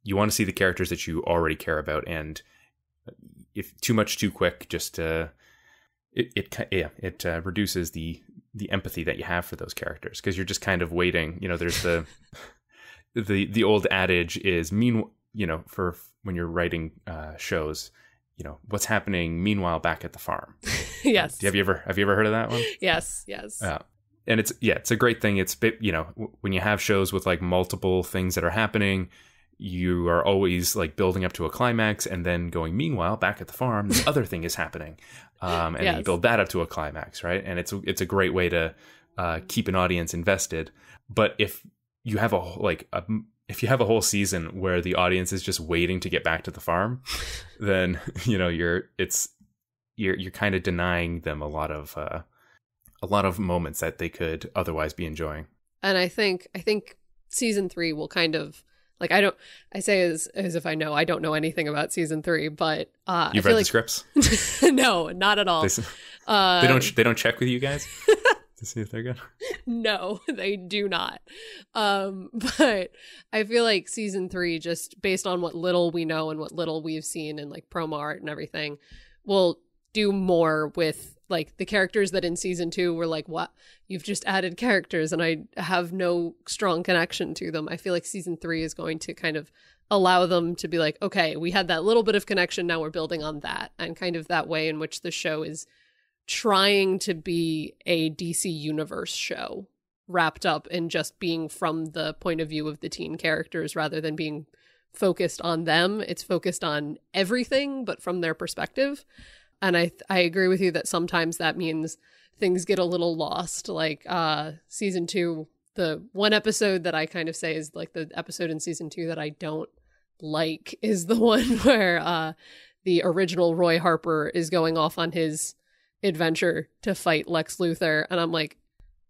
Speaker 3: you want to see the characters that you already care about and if too much too quick just uh it it yeah it uh, reduces the the empathy that you have for those characters because you're just kind of waiting you know there's the the the old adage is mean you know for when you're writing uh shows you know what's happening meanwhile back at the farm
Speaker 2: yes.
Speaker 3: have you ever have you ever heard of that one
Speaker 2: yes. Yes.
Speaker 3: yeah. And it's yeah, it's a great thing. It's you know when you have shows with like multiple things that are happening, you are always like building up to a climax and then going. Meanwhile, back at the farm, this other thing is happening, um, and then you build that up to a climax, right? And it's a, it's a great way to uh, keep an audience invested. But if you have a whole- like a, if you have a whole season where the audience is just waiting to get back to the farm, then you know you're it's you're you're kind of denying them a lot of uh, a lot of moments that they could otherwise be enjoying.
Speaker 2: and I think I think season three will kind of like I don't I say as as if I know I don't know anything about season three, but uh,
Speaker 3: You've read
Speaker 2: feel
Speaker 3: the scripts.
Speaker 2: no, not at all.
Speaker 3: They,
Speaker 2: uh,
Speaker 3: they don't they don't check with you guys to see if they're good.
Speaker 2: no, they do not. Um, but I feel like season three, just based on what little we know and what little we've seen and like promo art and everything, will do more with like the characters that in season two were like, what? You've just added characters and I have no strong connection to them. I feel like season three is going to kind of allow them to be like, okay, we had that little bit of connection. Now we're building on that. And kind of that way in which the show is trying to be a DC universe show wrapped up in just being from the point of view of the teen characters rather than being focused on them. It's focused on everything but from their perspective. And I I agree with you that sometimes that means things get a little lost. Like uh season 2 the one episode that I kind of say is like the episode in season 2 that I don't like is the one where uh the original Roy Harper is going off on his adventure to fight Lex Luthor. And I'm like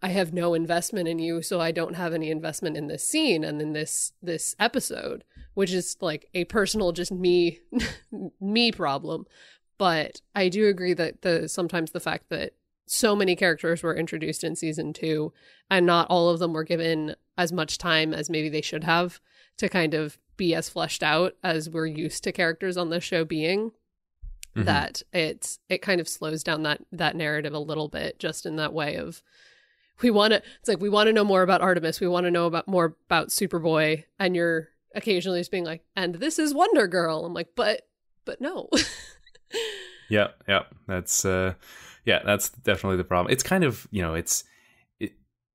Speaker 2: I have no investment in you so I don't have any investment in this scene and in this this episode which is like a personal just me me problem but I do agree that the sometimes the fact that so many characters were introduced in season 2 and not all of them were given as much time as maybe they should have to kind of be as fleshed out as we're used to characters on the show being
Speaker 3: Mhm.
Speaker 2: that it's it kind of slows down that that narrative a little bit just in that way of we want to it's like we want to know more about artemis. We want to know about more about superboy. And you're occasionally just being like and this is wonder girl. I'm like but but no
Speaker 3: yeah yeah that's uh yeah that's definitely the problem. It's kind of you know it's it,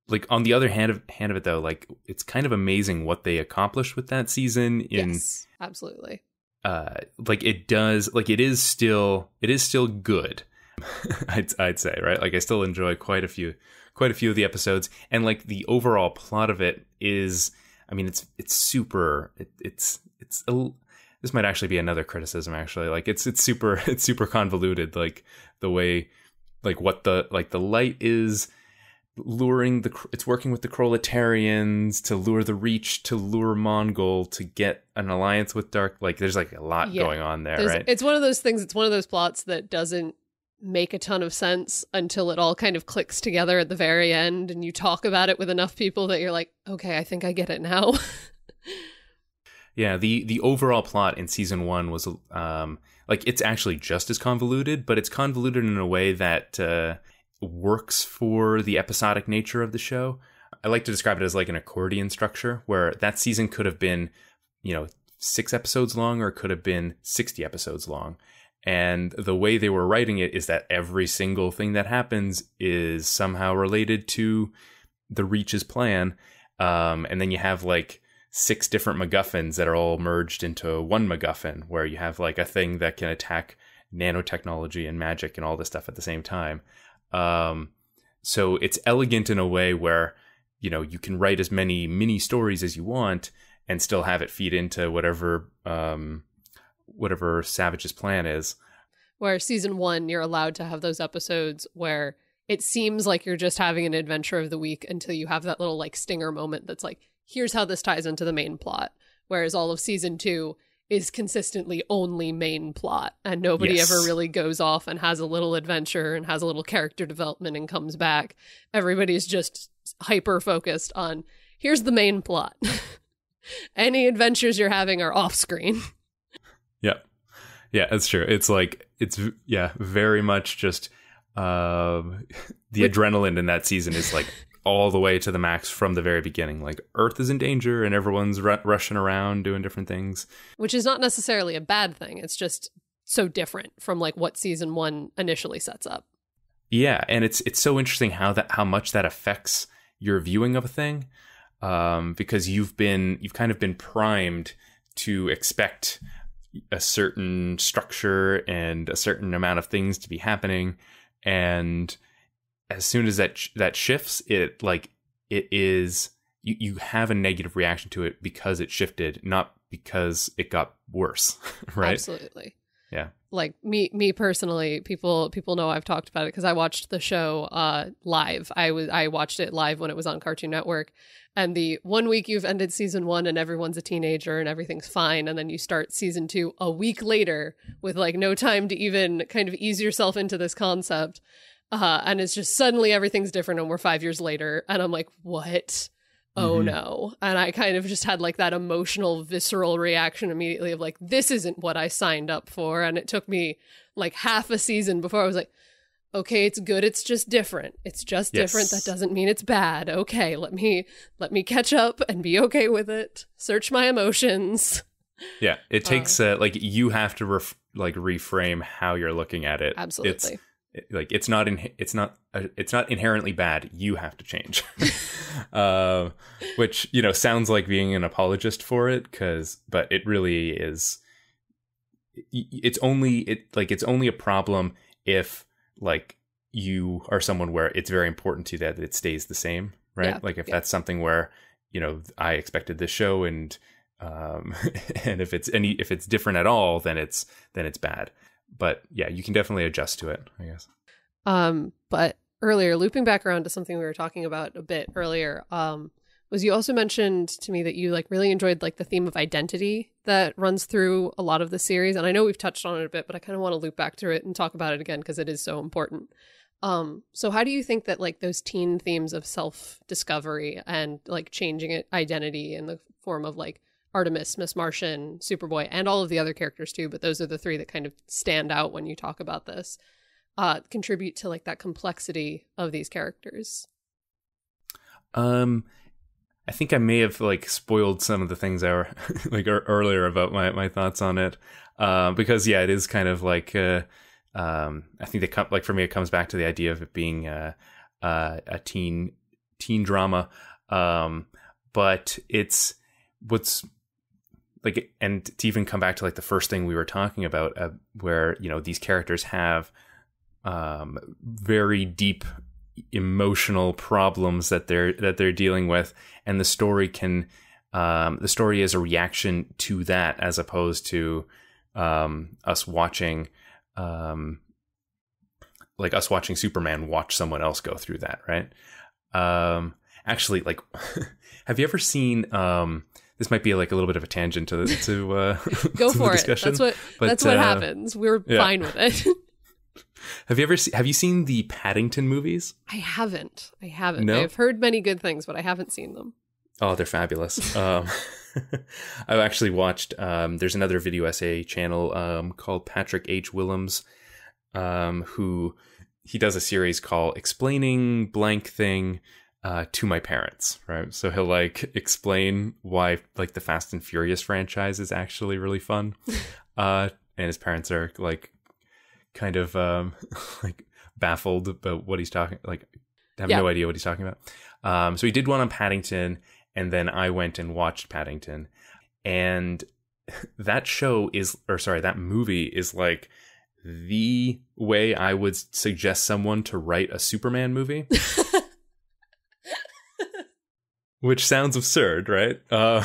Speaker 3: like on the other hand of hand of it though like it's kind of amazing what they accomplished with that season in
Speaker 2: yes absolutely.
Speaker 3: uh like it does like it is still it is still good I'd, I'd say right? Like i still enjoy quite a few quite a few of the episodes and like the overall plot of it is i mean it's it's super it, it's it's a, this might actually be another criticism actually. Like it's it's super it's super convoluted like the way like what the like the light is luring the it's working with the Kroloteans to lure the reach to lure Mongul to get an alliance with dark like there's like a lot
Speaker 2: Yeah.
Speaker 3: going on there
Speaker 2: There's-
Speaker 3: right?
Speaker 2: it's one of those things it's one of those plots that doesn't make a ton of sense until it all kind of clicks together at the very end and you talk about it with enough people that you're like okay i think i get it now
Speaker 3: Yeah, the the overall plot in season one was um like it's actually just as convoluted, but it's convoluted in a way that uh, works for the episodic nature of the show. I like to describe it as like an accordion structure, where that season could have been, you know, six episodes long, or could have been sixty episodes long. And the way they were writing it is that every single thing that happens is somehow related to the Reach's plan. Um, and then you have like six different MacGuffins that are all merged into one MacGuffin, where you have like a thing that can attack nanotechnology and magic and all this stuff at the same time. Um, so it's elegant in a way where you know you can write as many mini stories as you want and still have it feed into whatever um, whatever Savage's plan is.
Speaker 2: where season one you're allowed to have those episodes where it seems like you're just having an adventure of the week until you have that little like stinger moment that's like here's how this ties into the main plot whereas all of season two is consistently only main plot and nobody
Speaker 3: Yes.
Speaker 2: ever really goes off and has a little adventure and has a little character development and comes back everybody's just hyper focused on here's the main plot any adventures you're having are off screen
Speaker 3: Yeah. Yeah, that's true. It's like it's yeah, very much just um the adrenaline in that season is like all the way to the max from the very beginning. Like Earth is in danger and everyone's ru- rushing around doing different things.
Speaker 2: which is not necessarily a bad thing. It's just so different from like what season one initially sets up.
Speaker 3: Yeah, and it's it's so interesting how that how much that affects your viewing of a thing, um, because you've been you've kind of been primed to expect a certain structure and a certain amount of things to be happening, and as soon as that sh- that shifts, it like it is you you have a negative reaction to it because it shifted, not because it got worse, right?
Speaker 2: Absolutely.
Speaker 3: Yeah.
Speaker 2: Like me me personally, people people know I've talked about it because I watched the show uh live. I was I watched it live when it was on Cartoon Network. And the one week you've ended season one and everyone's a teenager and everything's fine, and then you start season two a week later with like no time to even kind of ease yourself into this concept. Uh, and it's just suddenly everything's different and we're five years later. And I'm like, what? Oh
Speaker 3: Mhm.
Speaker 2: no. And I kind of just had like that emotional, visceral reaction immediately of like, this isn't what I signed up for. And it took me like half a season before I was like, okay, it's good. It's just different. It's just different. That doesn't mean it's bad. Okay, let me let me catch up and be okay with it. Search my emotions.
Speaker 3: Yeah, it takes uh, like you have to ref- like reframe how you're looking at it.
Speaker 2: Absolutely.
Speaker 3: It's it- like it's not in it's not uh, it's not inherently bad. You have to change. uh, which you know sounds like being an apologist for it cuz but it really is it's only it like it's only a problem if like you are someone where it's very important to you that it stays the same, right?
Speaker 2: Yeah,
Speaker 3: like if
Speaker 2: yeah.
Speaker 3: that's something where you know I expected this show and um and if it's any if it's different at all then it's then it's bad but yeah you can definitely adjust to it i guess
Speaker 2: Um, but earlier, looping back around to something we were talking about a bit earlier, um, was you also mentioned to me that you like really enjoyed like the theme of identity that runs through a lot of the series, and I know we've touched on it a bit, but I kind of want to loop back to it and talk about it again because it is so important. Um, so how do you think that like those teen themes of self discovery and like changing identity in the form of like Artemis, Miss Martian, Superboy, and all of the other characters too, but those are the three that kind of stand out when you talk about this uh contribute to like that complexity of these characters
Speaker 3: Um, I think I may have like spoiled some of the things I were like earlier about my my thoughts on it. Uh, because yeah, it is kind of like uh, um, I think they come like for me, it comes back to the idea of it being uh, uh, a teen teen drama. Um, but it's what's like, and to even come back to like the first thing we were talking about, uh, where you know these characters have um, very deep emotional problems that they're that they're dealing with, and the story can um, the story is a reaction to that as opposed to um, us watching um, like us watching Superman watch someone else go through that, right? Um, actually, like, have you ever seen? Um, this might be like a little bit of a tangent to the, to uh,
Speaker 2: go
Speaker 3: to
Speaker 2: for it.
Speaker 3: discussion,
Speaker 2: That's what
Speaker 3: but,
Speaker 2: that's what
Speaker 3: uh,
Speaker 2: happens. We're
Speaker 3: yeah.
Speaker 2: fine with it.
Speaker 3: Have you ever se- have you seen the Paddington movies?
Speaker 2: I haven't. I haven't.
Speaker 3: No?
Speaker 2: I've heard many good things, but I haven't seen them.
Speaker 3: Oh, they're fabulous. um, I've actually watched. Um, there's another video essay channel um, called Patrick H. Willems, um, who he does a series called "Explaining Blank Thing." Uh, to my parents, right? So he'll like explain why like the Fast and Furious franchise is actually really fun. uh, and his parents are like kind of um like baffled about what he's talking like have
Speaker 2: Yeah.
Speaker 3: no idea what he's talking about. Um, so he did one on Paddington, and then I went and watched Paddington, and that show is, or sorry, that movie is like the way I would suggest someone to write a Superman movie. Which sounds absurd, right? Uh,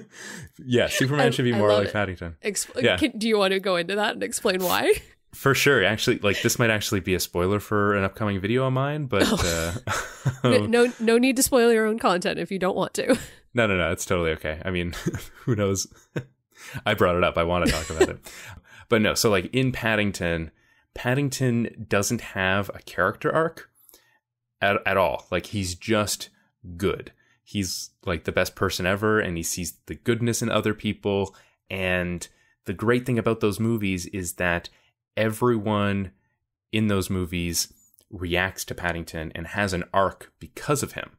Speaker 3: yeah, Superman
Speaker 2: I-
Speaker 3: should be
Speaker 2: I
Speaker 3: more like
Speaker 2: it.
Speaker 3: Paddington.
Speaker 2: Expl-
Speaker 3: Yeah.
Speaker 2: can, do you want to go into that and explain why?
Speaker 3: For sure. Actually, like this might actually be a spoiler for an upcoming video of mine, but uh,
Speaker 2: no, no, no need to spoil your own content if you don't want to.
Speaker 3: No, no, no. It's totally okay. I mean, who knows? I brought it up. I want to talk about it. But no, so like in Paddington, Paddington doesn't have a character arc at, at all. Like he's just good. He's like the best person ever and he sees the goodness in other people. And the great thing about those movies is that everyone in those movies reacts to Paddington and has an arc because of him,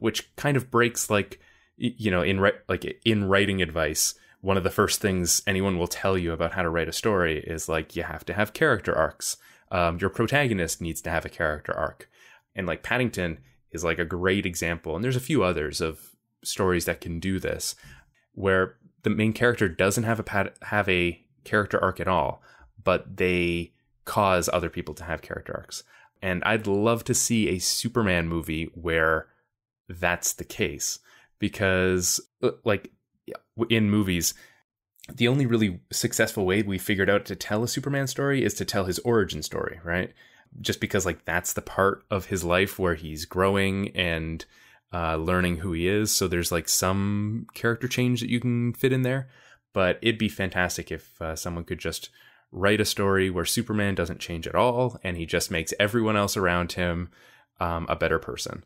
Speaker 3: which kind of breaks like you know in like in writing advice. One of the first things anyone will tell you about how to write a story is like you have to have character arcs. Um, your protagonist needs to have a character arc, and like Paddington is like a great example. And there's a few others of stories that can do this, where the main character doesn't have a have a character arc at all, but they cause other people to have character arcs. And I'd love to see a Superman movie where that's the case because uh, like in movies the only really successful way we figured out to tell a Superman story is to tell his origin story, right? Just because like that's the part of his life where he's growing and uh, learning who he is. So there's like some character change that you can fit in there. But it'd be fantastic if uh, someone could just write a story where Superman doesn't change at all and he just makes everyone else around him um, a better person.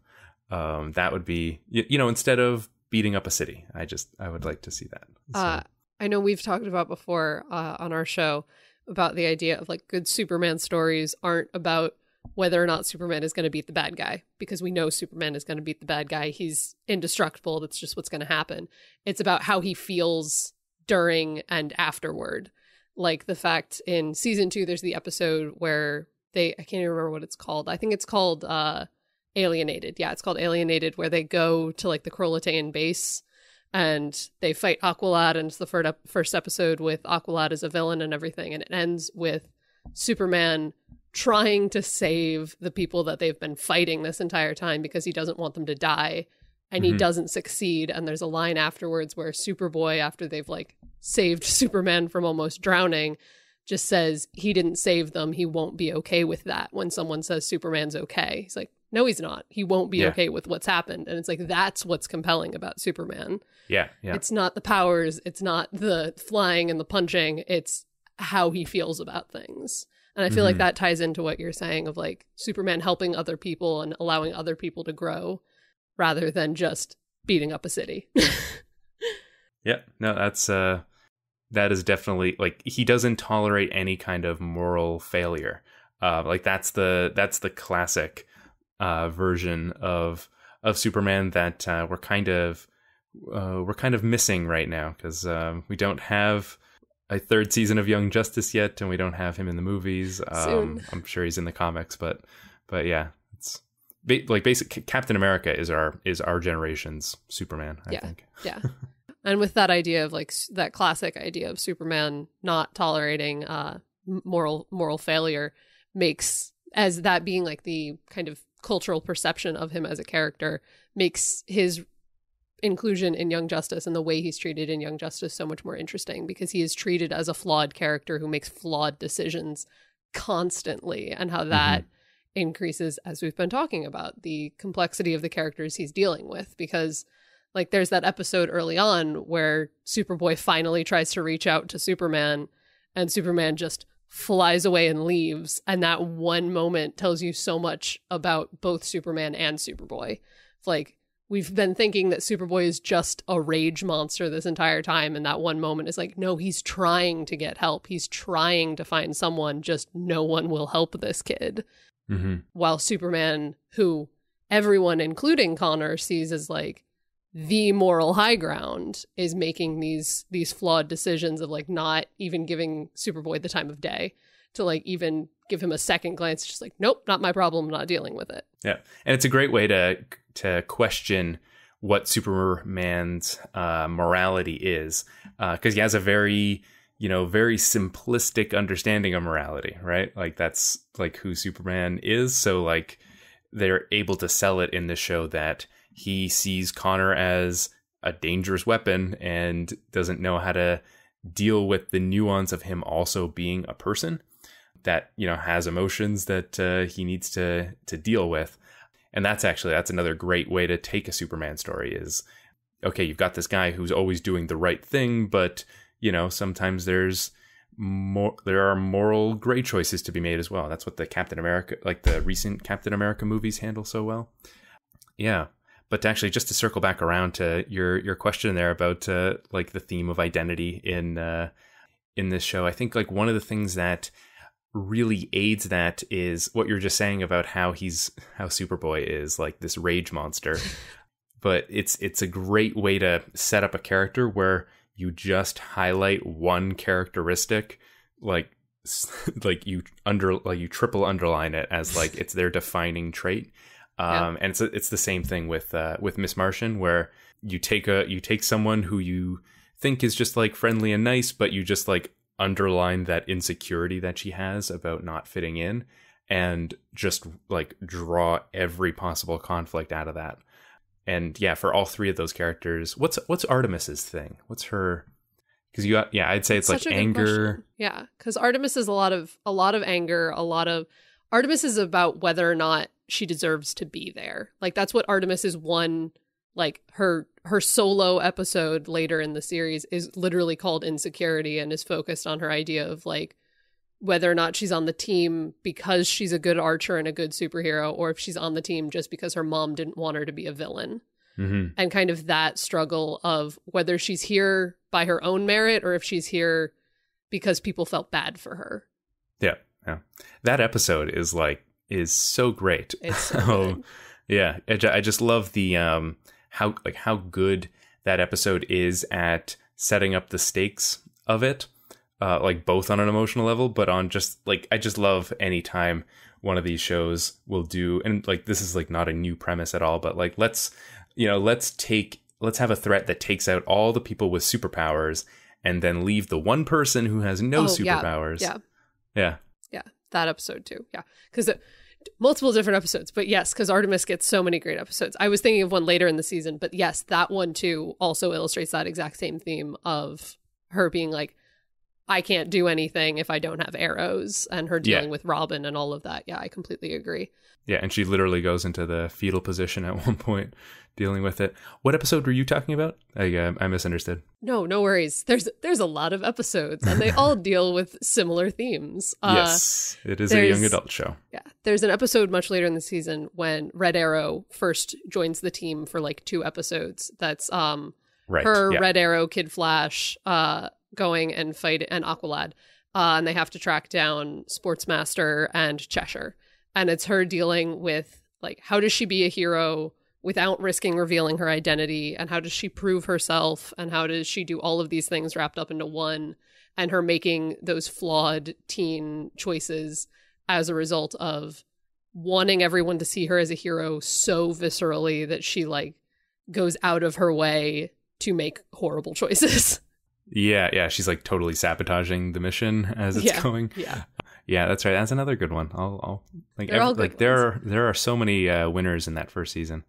Speaker 3: Um, that would be, you, you know, instead of beating up a city, I just, I would like to see that. So-
Speaker 2: Uh, I know we've talked about before uh, on our show about the idea of like good Superman stories aren't about whether or not Superman is going to beat the bad guy because we know Superman is going to beat the bad guy. He's indestructible. That's just what's going to happen. It's about how he feels during and afterward. Like the fact in season two, there's the episode where they, I can't even remember what it's called. I think it's called uh, Alienated. Yeah, it's called Alienated, where they go to like the Krolotean base and they fight Aqualad, and it's the first first episode with Aqualad as a villain and everything, and it ends with Superman trying to save the people that they've been fighting this entire time because he doesn't want them to die, and he
Speaker 3: Mhm.
Speaker 2: doesn't succeed. And there's a line afterwards where Superboy, after they've like saved Superman from almost drowning, just says he didn't save them. He won't be okay with that. When someone says Superman's okay, he's like, no, he's not. He won't be
Speaker 3: Yeah.
Speaker 2: okay with what's happened. And it's like that's what's compelling about Superman.
Speaker 3: yeah, yeah.
Speaker 2: It's not the powers, it's not the flying and the punching, it's how he feels about things. And I feel like
Speaker 3: Mhm.
Speaker 2: that ties into what you're saying of like Superman helping other people and allowing other people to grow rather than just beating up a city.
Speaker 3: Yeah, no, that's uh that is definitely like he doesn't tolerate any kind of moral failure. Uh like that's the that's the classic uh version of of Superman that uh, we're kind of uh, we're kind of missing right now because um, we don't have a third season of Young Justice yet, and we don't have him in the movies. Um, I'm sure he's in the comics, but but yeah, it's ba- like basic Captain America is our is our generation's Superman. I
Speaker 2: Yeah.
Speaker 3: think.
Speaker 2: Yeah. and with that idea of like that classic idea of Superman not tolerating uh moral moral failure makes as that being like the kind of cultural perception of him as a character makes his inclusion in Young Justice and the way he's treated in Young Justice so much more interesting because he is treated as a flawed character who makes flawed decisions constantly and how that mm-hmm. increases as we've been talking about the complexity of the characters he's dealing with because like there's that episode early on where Superboy finally tries to reach out to Superman and Superman just flies away and leaves and that one moment tells you so much about both Superman and Superboy. It's like we've been thinking that Superboy is just a rage monster this entire time and that one moment is like no he's trying to get help. He's trying to find someone just no one will help this kid
Speaker 3: hmm
Speaker 2: while Superman, who everyone, including Connor, sees as like the moral high ground, is making these these flawed decisions of like not even giving Superboy the time of day to like even give him a second glance. Just like, nope, not my problem. Not dealing with it.
Speaker 3: Yeah, and it's a great way to to question what Superman's uh, morality is, Uh because he has a very you know very simplistic understanding of morality, right? Like that's like who Superman is. So like they're able to sell it in the show that he sees Connor as a dangerous weapon and doesn't know how to deal with the nuance of him also being a person that you know has emotions that uh, he needs to to deal with. And that's actually that's another great way to take a superman story is okay you've got this guy who's always doing the right thing but you know sometimes there's more there are moral gray choices to be made as well. That's what the captain america like the recent captain america movies handle so well. Yeah but actually just to circle back around to your your question there about uh, like the theme of identity in uh, in this show i think like one of the things that really aids that is what you're just saying about how he's how Superboy is like this rage monster. but it's it's a great way to set up a character where you just highlight one characteristic like like you under like you triple underline it as like it's their defining trait. Um and it's it's the same thing with uh with Miss Martian where you take a you take someone who you think is just like friendly and nice but you just like underline that insecurity that she has about not fitting in and just like draw every possible conflict out of that. And yeah, for all three of those characters, what's what's Artemis's thing? What's her because you got yeah, I'd say it's
Speaker 2: Such
Speaker 3: like anger.
Speaker 2: Yeah, because Artemis is a lot of a lot of anger, a lot of Artemis is about whether or not she deserves to be there. Like that's what Artemis is one like her her solo episode later in the series is literally called insecurity and is focused on her idea of like whether or not she's on the team because she's a good archer and a good superhero or if she's on the team just because her mom didn't want her to be a villain
Speaker 3: hmm
Speaker 2: and kind of that struggle of whether she's here by her own merit or if she's here because people felt bad for her.
Speaker 3: Yeah, yeah. That episode is like is so great.
Speaker 2: It's so
Speaker 3: Oh, yeah, I just love the um how like how good that episode is at setting up the stakes of it, uh, like both on an emotional level, but on just like I just love any time one of these shows will do, and like this is like not a new premise at all, but like let's you know let's take let's have a threat that takes out all the people with superpowers and then leave the one person who has no
Speaker 2: Oh, yeah,
Speaker 3: superpowers.
Speaker 2: yeah.
Speaker 3: yeah.
Speaker 2: Yeah, that episode too. Yeah, because uh, multiple different episodes, but yes, because Artemis gets so many great episodes. I was thinking of one later in the season, but yes, that one too also illustrates that exact same theme of her being like, I can't do anything if I don't have arrows, and her
Speaker 3: Yeah.
Speaker 2: dealing with Robin and all of that. Yeah, I completely agree.
Speaker 3: Yeah, and she literally goes into the fetal position at one point, dealing with it. What episode were you talking about? I uh, I misunderstood.
Speaker 2: No, no worries. There's there's a lot of episodes, and they all deal with similar themes. Uh,
Speaker 3: yes, it is a young adult show.
Speaker 2: Yeah. There's an episode much later in the season when Red Arrow first joins the team for like two episodes. That's um
Speaker 3: Right.
Speaker 2: her,
Speaker 3: yeah.
Speaker 2: Red Arrow, Kid Flash, uh, going and fight and Aqualad. Uh, and they have to track down Sportsmaster and Cheshire. And it's her dealing with like how does she be a hero without risking revealing her identity and how does she prove herself and how does she do all of these things wrapped up into one and her making those flawed teen choices as a result of wanting everyone to see her as a hero so viscerally that she like goes out of her way to make horrible choices.
Speaker 3: Yeah, yeah, she's like totally sabotaging the mission as it's
Speaker 2: Yeah,
Speaker 3: going.
Speaker 2: yeah.
Speaker 3: Yeah, that's right. That's another good one. I'll, I'll like, every- like there are there are so many uh, winners in that first season.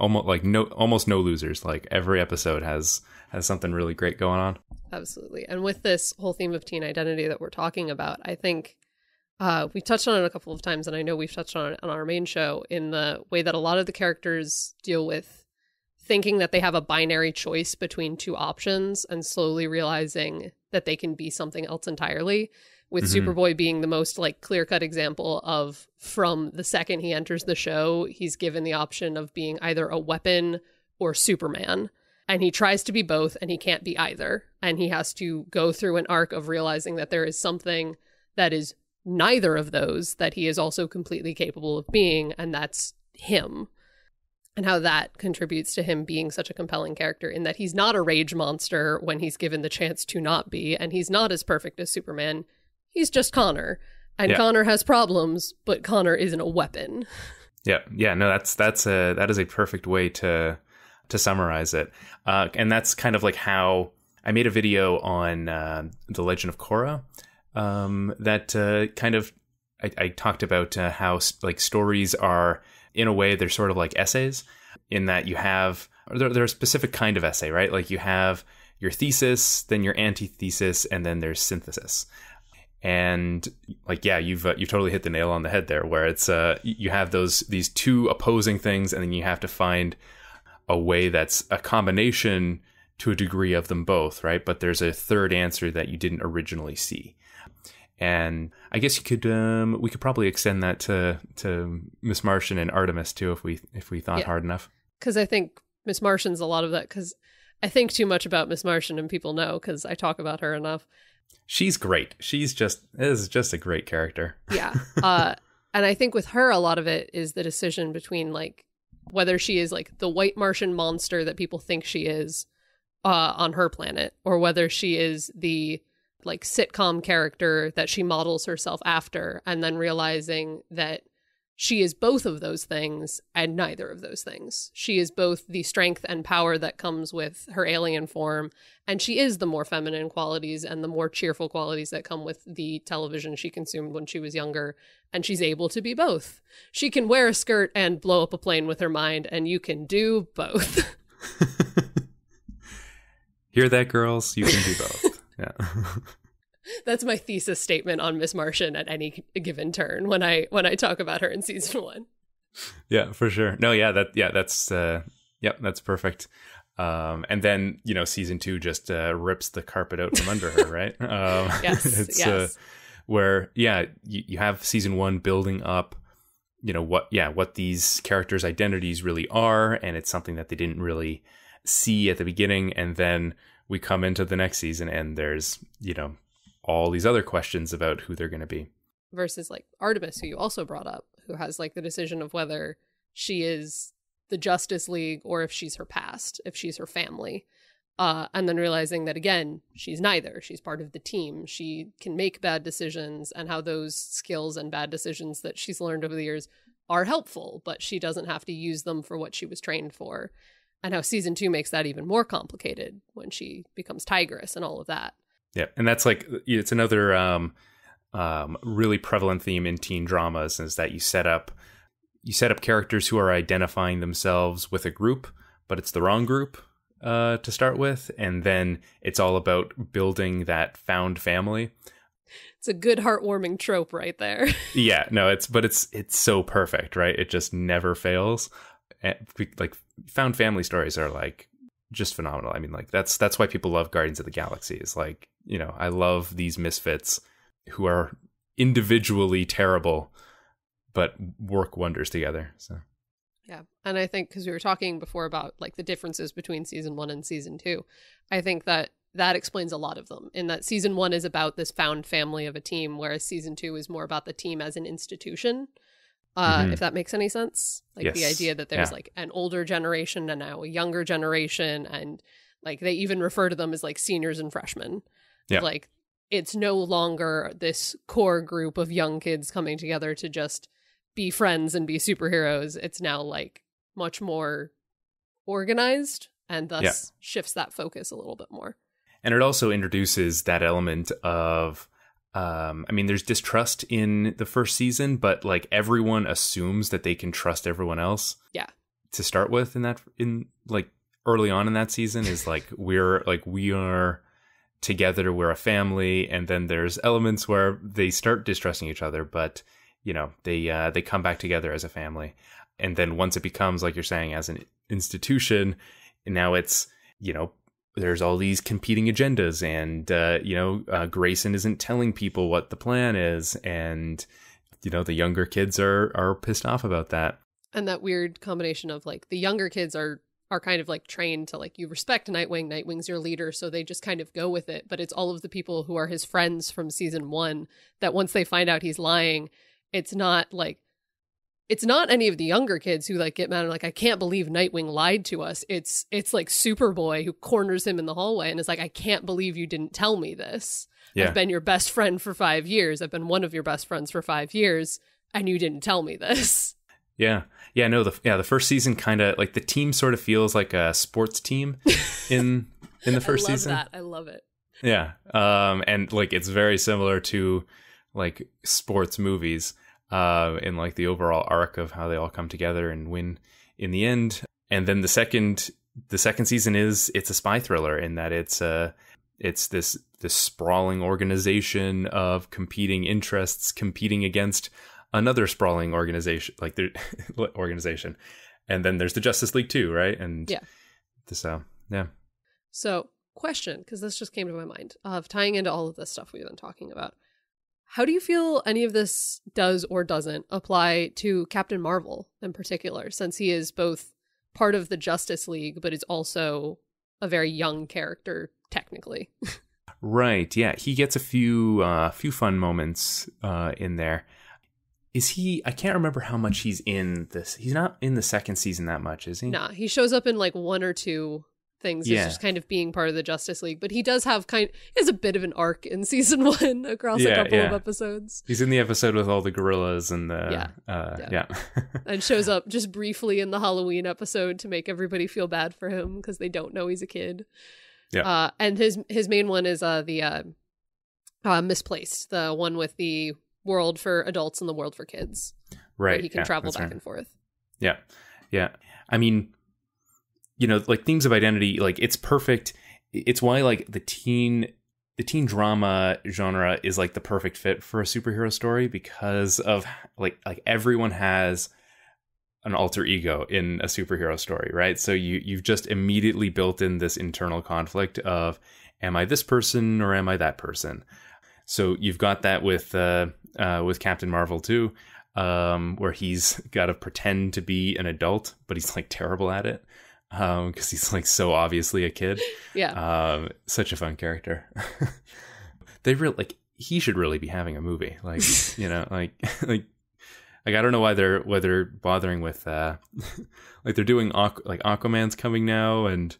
Speaker 3: Almost like no, almost no losers. Like every episode has has something really great going on.
Speaker 2: Absolutely. And with this whole theme of teen identity that we're talking about, I think uh, we touched on it a couple of times, and I know we've touched on it on our main show in the way that a lot of the characters deal with thinking that they have a binary choice between two options and slowly realizing that they can be something else entirely. With
Speaker 3: Mhm.
Speaker 2: Superboy being the most like clear cut example of from the second he enters the show, he's given the option of being either a weapon or Superman and he tries to be both and he can't be either and he has to go through an arc of realizing that there is something that is neither of those that he is also completely capable of being and that's him and how that contributes to him being such a compelling character in that he's not a rage monster when he's given the chance to not be and he's not as perfect as superman. He's just connor. And
Speaker 3: Yeah.
Speaker 2: connor has problems but connor isn't a weapon.
Speaker 3: Yeah, yeah, no, that's that's a that is a perfect way to to summarize it, uh, and that's kind of like how I made a video on uh, the Legend of Korra um, that uh, kind of I, I talked about uh, how like stories are in a way they're sort of like essays in that you have they're, they're a specific kind of essay, right? Like you have your thesis, then your antithesis, and then there's synthesis. And like yeah you've uh, you've totally hit the nail on the head there where it's uh you have those these two opposing things and then you have to find a way that's a combination to a degree of them both right? But there's a third answer that you didn't originally see and i guess you could um we could probably extend that to to miss martian and artemis too if we if we thought
Speaker 2: Yeah.
Speaker 3: hard enough
Speaker 2: because I think Miss Martian's a lot of that. Because I think too much about Miss Martian, and people know because I talk about her enough.
Speaker 3: she's great she's just is just a great character
Speaker 2: Yeah, uh, and I think with her, a lot of it is the decision between like whether she is like the white Martian monster that people think she is uh, on her planet, or whether she is the like sitcom character that she models herself after, and then realizing that she is both of those things and neither of those things. She is both the strength and power that comes with her alien form, and she is the more feminine qualities and the more cheerful qualities that come with the television she consumed when she was younger. And she's able to be both. She can wear a skirt and blow up a plane with her mind, and you can do both.
Speaker 3: hear that girls you can do both yeah
Speaker 2: That's my thesis statement on Miss Martian at any given turn when I when I talk about her in season one.
Speaker 3: yeah for sure no yeah that yeah that's uh yep that's perfect um and then you know season two just uh rips the carpet out from under her right um
Speaker 2: Yes,
Speaker 3: it's
Speaker 2: yes.
Speaker 3: uh where yeah you, you have season one building up you know what yeah what these characters identities really are and it's something that they didn't really see at the beginning and then we come into the next season and there's you know all these other questions about who they're going to be
Speaker 2: versus like Artemis, who you also brought up, who has like the decision of whether she is the Justice League or if she's her past, if she's her family. Uh, and then realizing that again, she's neither. She's part of the team. She can make bad decisions, and how those skills and bad decisions that she's learned over the years are helpful, but she doesn't have to use them for what she was trained for. And how season two makes that even more complicated when she becomes Tigress and all of that.
Speaker 3: Yeah, and that's like it's another um, um, really prevalent theme in teen dramas is that you set up you set up characters who are identifying themselves with a group, but it's the wrong group uh, to start with, and then it's all about building that found family.
Speaker 2: It's a good heartwarming trope right there.
Speaker 3: Yeah, no, it's but it's it's so perfect, right? It just never fails. Like found family stories are like just phenomenal. I mean, like that's that's why people love Guardians of the Galaxy. Is like you know I love these misfits who are individually terrible, but work wonders together. So
Speaker 2: Yeah. And I think because we were talking before about like the differences between season one and season two, I think that that explains a lot of them in that season one is about this found family of a team, whereas season two is more about the team as an institution. Uh,
Speaker 3: Mhm.
Speaker 2: If that makes any sense, like the idea that there's
Speaker 3: Yeah.
Speaker 2: like an older generation and now a younger generation, and like they even refer to them as like seniors and freshmen.
Speaker 3: Yeah.
Speaker 2: Like it's no longer this core group of young kids coming together to just be friends and be superheroes. It's now like much more organized and thus
Speaker 3: Yeah.
Speaker 2: shifts that focus a little bit more.
Speaker 3: and it also introduces that element of um i mean there's distrust in the first season but like everyone assumes that they can trust everyone else
Speaker 2: Yeah.
Speaker 3: to start with in that in like early on in that season is like we're like we are together we're a family and then there's elements where they start distrusting each other but you know they uh they come back together as a family and then once it becomes like you're saying as an institution now it's you know there's all these competing agendas and uh, you know uh, grayson isn't telling people what the plan is and you know the younger kids are are pissed off about that
Speaker 2: and that weird combination of like the younger kids are are kind of like trained to like you respect Nightwing, Nightwing's your leader, so they just kind of go with it. But it's all of the people who are his friends from season one that once they find out he's lying, it's not like it's not any of the younger kids who like get mad and like I can't believe Nightwing lied to us. It's it's like Superboy who corners him in the hallway and is like I can't believe you didn't tell me this.
Speaker 3: yeah
Speaker 2: I've been your best friend for 5 years. I've been one of your best friends for 5 years and you didn't tell me this.
Speaker 3: Yeah, yeah, no, the yeah the first season kind of like the team sort of feels like a sports team in in the first
Speaker 2: I love
Speaker 3: season.
Speaker 2: that. I love it.
Speaker 3: Yeah, um, and like it's very similar to like sports movies, uh, in like the overall arc of how they all come together and win in the end. And then the second the second season is it's a spy thriller in that it's uh it's this this sprawling organization of competing interests competing against another sprawling organization like the organization and then there's the justice league too right and
Speaker 2: Yeah.
Speaker 3: so yeah
Speaker 2: So, question, because this just came to my mind of tying into all of this stuff we've been talking about. How do you feel any of this does or doesn't apply to Captain Marvel in particular, since he is both part of the Justice League, but is also a very young character, technically?
Speaker 3: Right. Yeah, he gets a few uh few fun moments uh in there. Is he I can't remember how much he's in this. He's not in the second season that much, is he?
Speaker 2: nah, he shows up in like one or two things
Speaker 3: Yeah.
Speaker 2: as just kind of being part of the Justice League, but he does have kind is a bit of an arc in season one across a
Speaker 3: Yeah,
Speaker 2: couple of episodes.
Speaker 3: He's in the episode with all the gorillas and the
Speaker 2: Yeah.
Speaker 3: uh
Speaker 2: Yeah.
Speaker 3: yeah.
Speaker 2: and shows up just briefly in the Halloween episode to make everybody feel bad for him because they don't know he's a kid.
Speaker 3: Yeah.
Speaker 2: Uh, and his his main one is uh the uh, uh misplaced, the one with the world for adults and the world for kids, where
Speaker 3: right.
Speaker 2: he can
Speaker 3: yeah,
Speaker 2: travel back
Speaker 3: right.
Speaker 2: and forth.
Speaker 3: Yeah. Yeah. I mean, you know, like themes of identity, like it's perfect. It's why like the teen the teen drama genre is like the perfect fit for a superhero story because of like like everyone has an alter ego in a superhero story, right? So you you've just immediately built in this internal conflict of am I this person or am I that person? So you've got that with uh, uh, with Captain Marvel too, um, where he's got to pretend to be an adult, but he's like terrible at it because he's like so obviously a kid.
Speaker 2: Yeah.
Speaker 3: Um, such a fun character. they really like he should really be having a movie, like you know, like like like I don't know why they're why they're bothering with uh like they're doing Aqu- like Aquaman's coming now and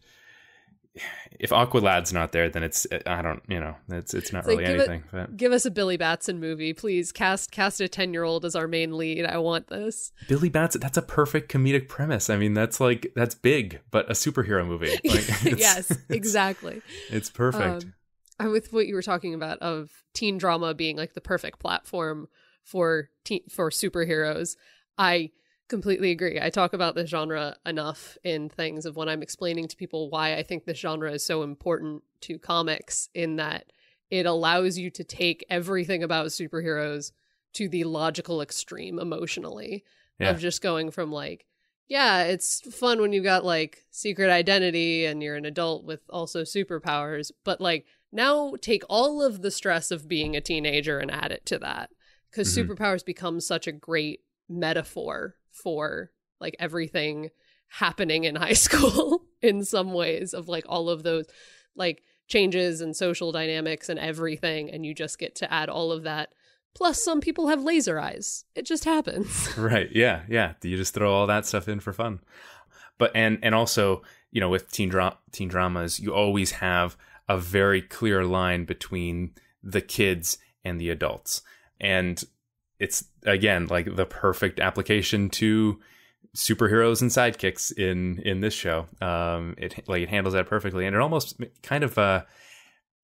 Speaker 3: if Aqualad's not there then it's I don't you know it's it's not
Speaker 2: It's like,
Speaker 3: really
Speaker 2: give it-
Speaker 3: anything but
Speaker 2: Give us a Billy Batson movie, please. Cast cast a ten year old as our main lead. I want this.
Speaker 3: Billy Batson that's a perfect comedic premise I mean that's like that's big but a superhero movie like
Speaker 2: yes, exactly.
Speaker 3: it's perfect
Speaker 2: Um, and with what you were talking about of teen drama being like the perfect platform for teen, for superheroes, I completely agree. I talk about this genre enough in things of when I'm explaining to people why I think this genre is so important to comics in that it allows you to take everything about superheroes to the logical extreme emotionally
Speaker 3: Yeah.
Speaker 2: of just going from like yeah, it's fun when you've got like secret identity and you're an adult with also superpowers, but like now take all of the stress of being a teenager and add it to that because
Speaker 3: Mhm.
Speaker 2: superpowers become such a great metaphor for like everything happening in high school in some ways of like all of those like changes and social dynamics and everything and you just get to add all of that Plus, some people have laser eyes. It just happens.
Speaker 3: right. Yeah. Yeah. You just throw all that stuff in for fun. But and and also, you know, with teen dra- teen dramas, you always have a very clear line between the kids and the adults. And it's again like the perfect application to superheroes and sidekicks in in this show. Um, it like it handles that perfectly, and it almost kind of uh,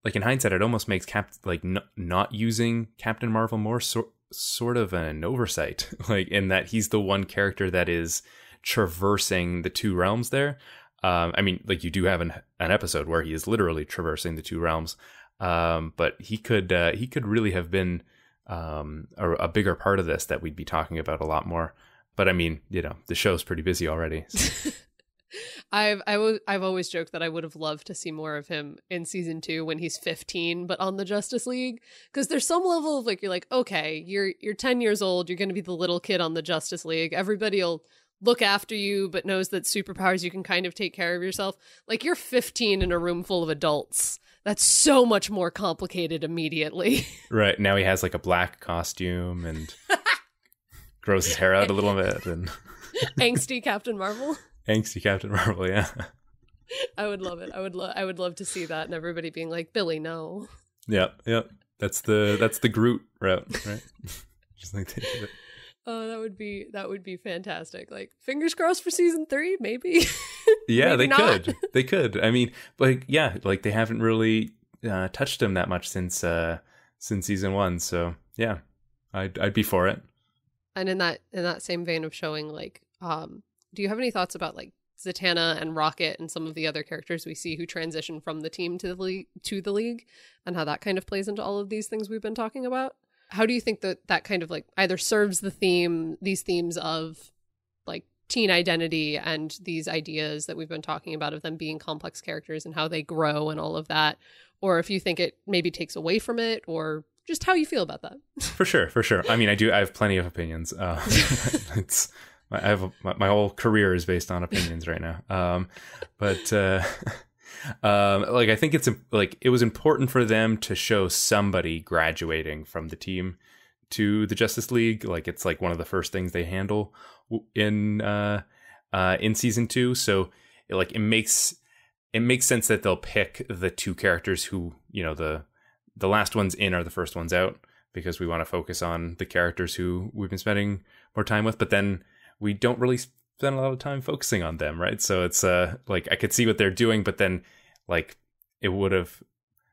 Speaker 3: like in hindsight, it almost makes Cap like n- not using Captain Marvel more so- sort of an oversight, like in that he's the one character that is traversing the two realms there. Um, I mean, like you do have an an episode where he is literally traversing the two realms, um, but he could uh, he could really have been um, a, a, bigger part of this that we'd be talking about a lot more. But I mean, you know, the show's pretty busy already. So.
Speaker 2: I've I w- I've always joked that I would have loved to see more of him in season two when he's 15, but on the Justice League, because there's some level of like you're like, okay, you're you're 10 years old, you're going to be the little kid on the Justice League. Everybody'll look after you, but knows that superpowers you can kind of take care of yourself. Like you're 15 in a room full of adults. That's so much more complicated immediately.
Speaker 3: right now he has like a black costume and grows his hair out a little bit and
Speaker 2: angsty Captain Marvel.
Speaker 3: Angsty Captain Marvel, yeah.
Speaker 2: I would love it. I would love. I would love to see that, and everybody being like, "Billy, no."
Speaker 3: Yep, yep. That's the that's the Groot route, right? Just like
Speaker 2: they did it. Oh, that would be that would be fantastic. Like fingers crossed for season three, maybe.
Speaker 3: yeah, maybe they not. could. They could. I mean, like yeah, like they haven't really uh, touched him that much since uh since season one. So yeah, I'd I'd be for it.
Speaker 2: And in that in that same vein of showing like, um, do you have any thoughts about like Zatanna and Rocket and some of the other characters we see who transition from the team to the league to the league, and how that kind of plays into all of these things we've been talking about? How do you think that that kind of like either serves the theme these themes of like teen identity and these ideas that we've been talking about of them being complex characters and how they grow and all of that? Or if you think it maybe takes away from it or just how you feel about that?
Speaker 3: For sure for sure. I mean i do i have plenty of opinions. Uh, it's i have a, my, my, whole career is based on opinions right now. Um, but uh, um, like I think it's like it was important for them to show somebody graduating from the team to the Justice League. Like it's like one of the first things they handle in uh, uh, in season two. So it, like it makes it makes sense that they'll pick the two characters who you know the the last ones in are the first ones out because we want to focus on the characters who we've been spending more time with. But then we don't really spend a lot of time focusing on them, right? So it's uh like I could see what they're doing, but then like it would have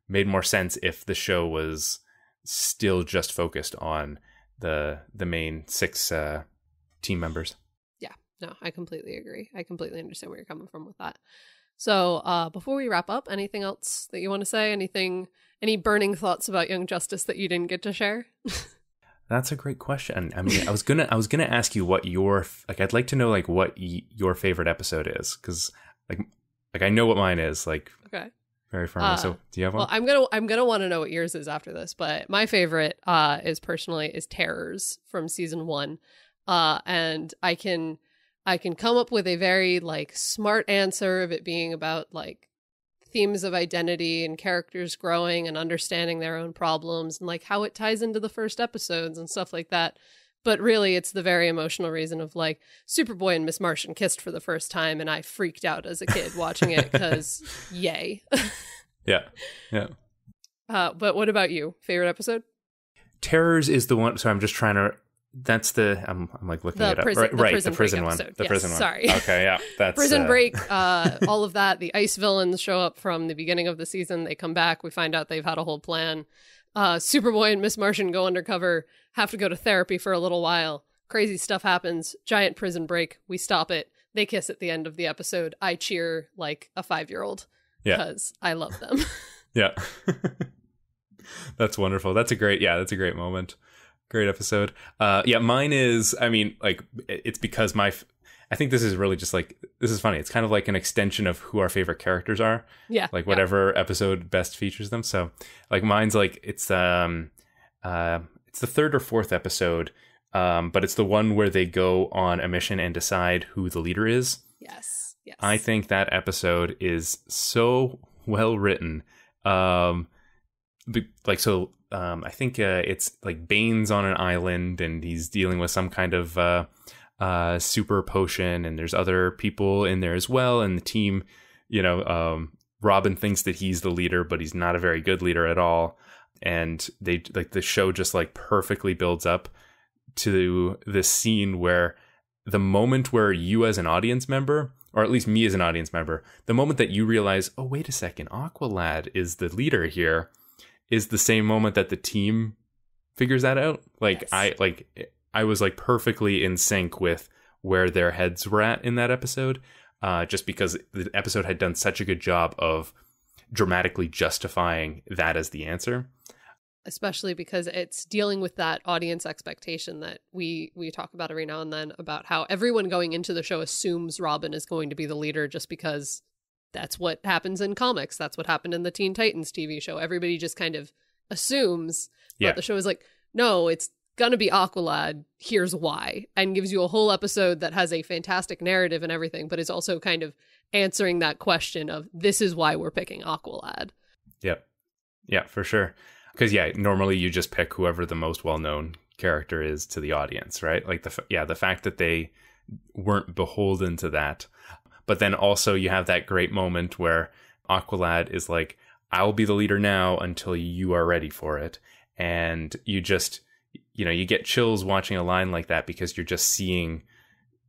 Speaker 3: made more sense if the show was still just focused on the the main six uh team members.
Speaker 2: Yeah, no, I completely agree. I completely understand where you're coming from with that. So, uh, before we wrap up, anything else that you want to say? Anything, any burning thoughts about Young Justice that you didn't get to share?
Speaker 3: That's a great question. I mean, I was gonna I was gonna ask you what your like. I'd like to know like what y- your favorite episode is because like like I know what mine is like.
Speaker 2: Okay.
Speaker 3: Very firmly. Uh, so do you have one?
Speaker 2: Well, I'm gonna I'm gonna want to know what yours is after this, but my favorite uh is personally is Terrors from season one, uh, and I can I can come up with a very like smart answer of it being about like themes of identity and characters growing and understanding their own problems and like how it ties into the first episodes and stuff like that. But really, it's the very emotional reason of like Superboy and Miss Martian kissed for the first time, and I freaked out as a kid watching it because yay.
Speaker 3: yeah. Yeah.
Speaker 2: Uh, but what about you? Favorite episode?
Speaker 3: Terrors is the one. So I'm just trying to that's the I'm, I'm like looking
Speaker 2: the
Speaker 3: it up.
Speaker 2: Prison,
Speaker 3: right,
Speaker 2: the
Speaker 3: right
Speaker 2: prison
Speaker 3: the prison one.
Speaker 2: Episode.
Speaker 3: The
Speaker 2: yes,
Speaker 3: prison one.
Speaker 2: Sorry.
Speaker 3: Okay, yeah. That's
Speaker 2: Prison
Speaker 3: uh...
Speaker 2: Break, uh, all of that. The ice villains show up from the beginning of the season. They come back. We find out they've had a whole plan. Uh, Superboy and Miss Martian go undercover, have to go to therapy for a little while. Crazy stuff happens. Giant prison break. We stop it. They kiss at the end of the episode. I cheer like a five year old because I love them.
Speaker 3: yeah. that's wonderful. That's a great, yeah, that's a great moment great episode. Uh, yeah, mine is. I mean, like it's because my. I think this is really just like this is funny. It's kind of like an extension of who our favorite characters are.
Speaker 2: Yeah.
Speaker 3: Like whatever yeah. episode best features them. So, like mine's like it's um, uh, it's the third or fourth episode, um, but it's the one where they go on a mission and decide who the leader is.
Speaker 2: Yes. Yes.
Speaker 3: I think that episode is so well written. Um, like so um, I think uh, it's like Bane's on an island and he's dealing with some kind of uh, uh, super potion, and there's other people in there as well. And the team, you know, um, Robin thinks that he's the leader, but he's not a very good leader at all. And they like the show just like perfectly builds up to this scene where the moment where you as an audience member or at least me as an audience member the moment that you realize oh wait a second aqualad is the leader here is the same moment that the team figures that out like yes. i like i was like perfectly in sync with where their heads were at in that episode uh, just because the episode had done such a good job of dramatically justifying that as the answer
Speaker 2: especially because it's dealing with that audience expectation that we we talk about every now and then about how everyone going into the show assumes Robin is going to be the leader just because that's what happens in comics. That's what happened in the Teen Titans TV show. Everybody just kind of assumes. Yeah. But the show is like, no, it's gonna be Aqualad. Here's why, and gives you a whole episode that has a fantastic narrative and everything, but is also kind of answering that question of this is why we're picking Aqualad.
Speaker 3: Yep. Yeah, for sure because yeah, normally you just pick whoever the most well-known character is to the audience, right? Like the yeah, the fact that they weren't beholden to that, but then also you have that great moment where Aqualad is like, "I'll be the leader now until you are ready for it," and you just you know you get chills watching a line like that because you're just seeing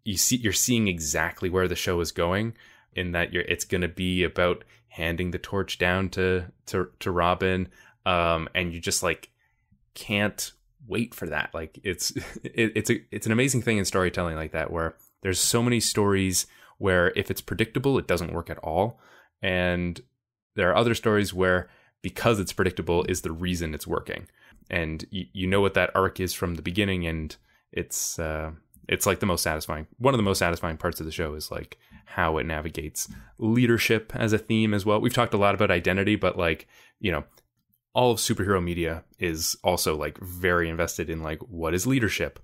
Speaker 3: you see you're seeing exactly where the show is going in that you're it's going to be about handing the torch down to to to Robin um, and you just like can't wait for that. Like it's it, it's a it's an amazing thing in storytelling like that where there's so many stories where if it's predictable, it doesn't work at all, and there are other stories where because it's predictable is the reason it's working, and you, you know what that arc is from the beginning, and it's uh, it's like the most satisfying. One of the most satisfying parts of the show is like how it navigates leadership as a theme as well. We've talked a lot about identity, but like you know all of superhero media is also like very invested in like what is leadership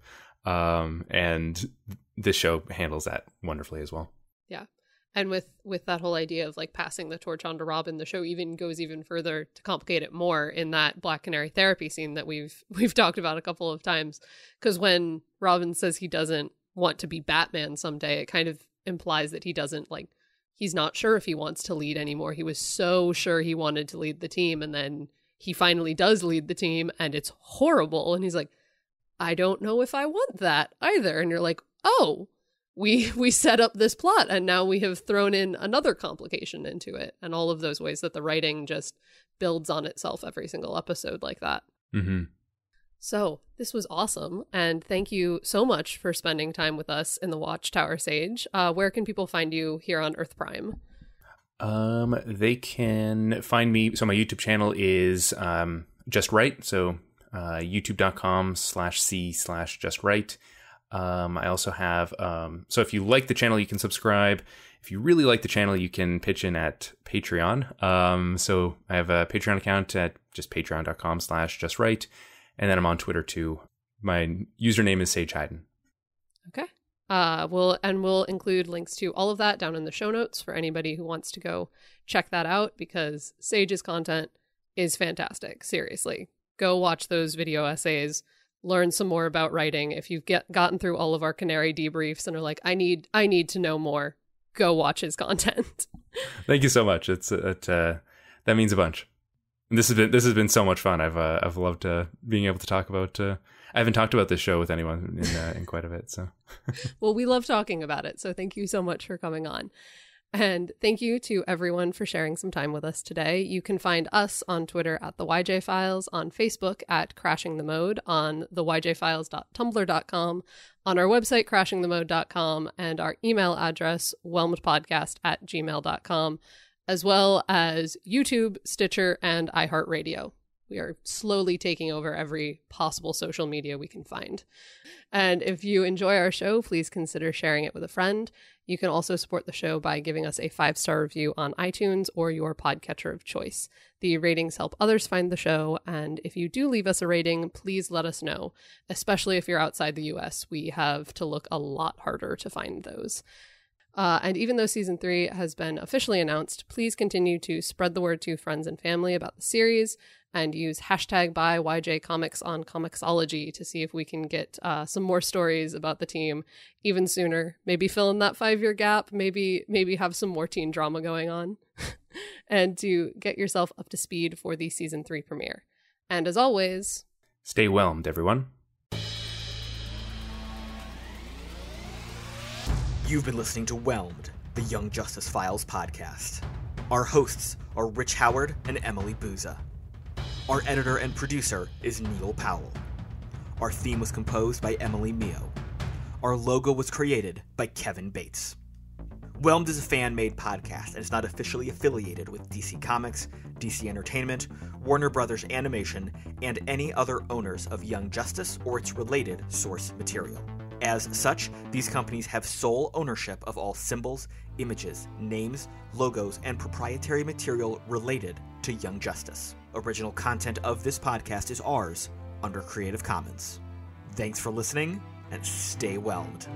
Speaker 3: um and this show handles that wonderfully as well
Speaker 2: yeah. And with with that whole idea of like passing the torch on to robin the show even goes even further to complicate it more in that black canary therapy scene that we've we've talked about a couple of times. Because when robin says he doesn't want to be batman someday it kind of implies that he doesn't like he's not sure if he wants to lead anymore. He was so sure he wanted to lead the team and then he finally does lead the team and it's horrible. And he's like i don't know if i want that either. And you're like oh we we set up this plot and now we have thrown in another complication into it and all of those ways that the writing just builds on itself every single episode like that
Speaker 3: mm-hmm.
Speaker 2: so this was awesome and thank you so much for spending time with us in the watchtower sage uh, where can people find you here on earth prime
Speaker 3: um, they can find me. So my YouTube channel is um, Just Write. So uh, youtube.com slash c slash Just Write. Um, I also have um, so if you like the channel, you can subscribe. If you really like the channel, you can pitch in at Patreon. Um, so I have a Patreon account at just patreon.com slash Just Write. And then I'm on Twitter too. My username is Sage Hyden.
Speaker 2: Okay. Uh, we'll and we'll include links to all of that down in the show notes for anybody who wants to go check that out because Sage's content is fantastic. Seriously, go watch those video essays, learn some more about writing. If you've get gotten through all of our Canary debriefs and are like, I need I need to know more, go watch his content.
Speaker 3: Thank you so much. It's it uh, that means a bunch. This has been this has been so much fun. I've uh, I've loved uh, being able to talk about uh, I haven't talked about this show with anyone in, uh, in quite a bit. So,
Speaker 2: well, we love talking about it. So, thank you so much for coming on. And thank you to everyone for sharing some time with us today. You can find us on Twitter at the YJ Files, on Facebook at Crashing the Mode, on the YJFiles.tumblr.com, on our website, crashingthemode.com, and our email address, whelmedpodcast at gmail.com, as well as YouTube, Stitcher, and iHeartRadio. We are slowly taking over every possible social media we can find. And if you enjoy our show, please consider sharing it with a friend. You can also support the show by giving us a five star review on iTunes or your podcatcher of choice. The ratings help others find the show, and if you do leave us a rating, please let us know, especially if you're outside the US. We have to look a lot harder to find those. Uh, and even though season three has been officially announced, please continue to spread the word to friends and family about the series and use hashtag buy YJ Comics on Comixology to see if we can get uh, some more stories about the team even sooner. Maybe fill in that five year gap. Maybe maybe have some more teen drama going on, and to get yourself up to speed for the season three premiere. And as always,
Speaker 3: stay whelmed, everyone.
Speaker 4: You've been listening to Whelmed, the Young Justice Files podcast. Our hosts are Rich Howard and Emily Booza. Our editor and producer is Neil Powell. Our theme was composed by Emily Mio. Our logo was created by Kevin Bates. Whelmed is a fan made podcast and is not officially affiliated with DC Comics, DC Entertainment, Warner Brothers Animation, and any other owners of Young Justice or its related source material. As such, these companies have sole ownership of all symbols, images, names, logos, and proprietary material related to Young Justice. Original content of this podcast is ours under Creative Commons. Thanks for listening and stay whelmed.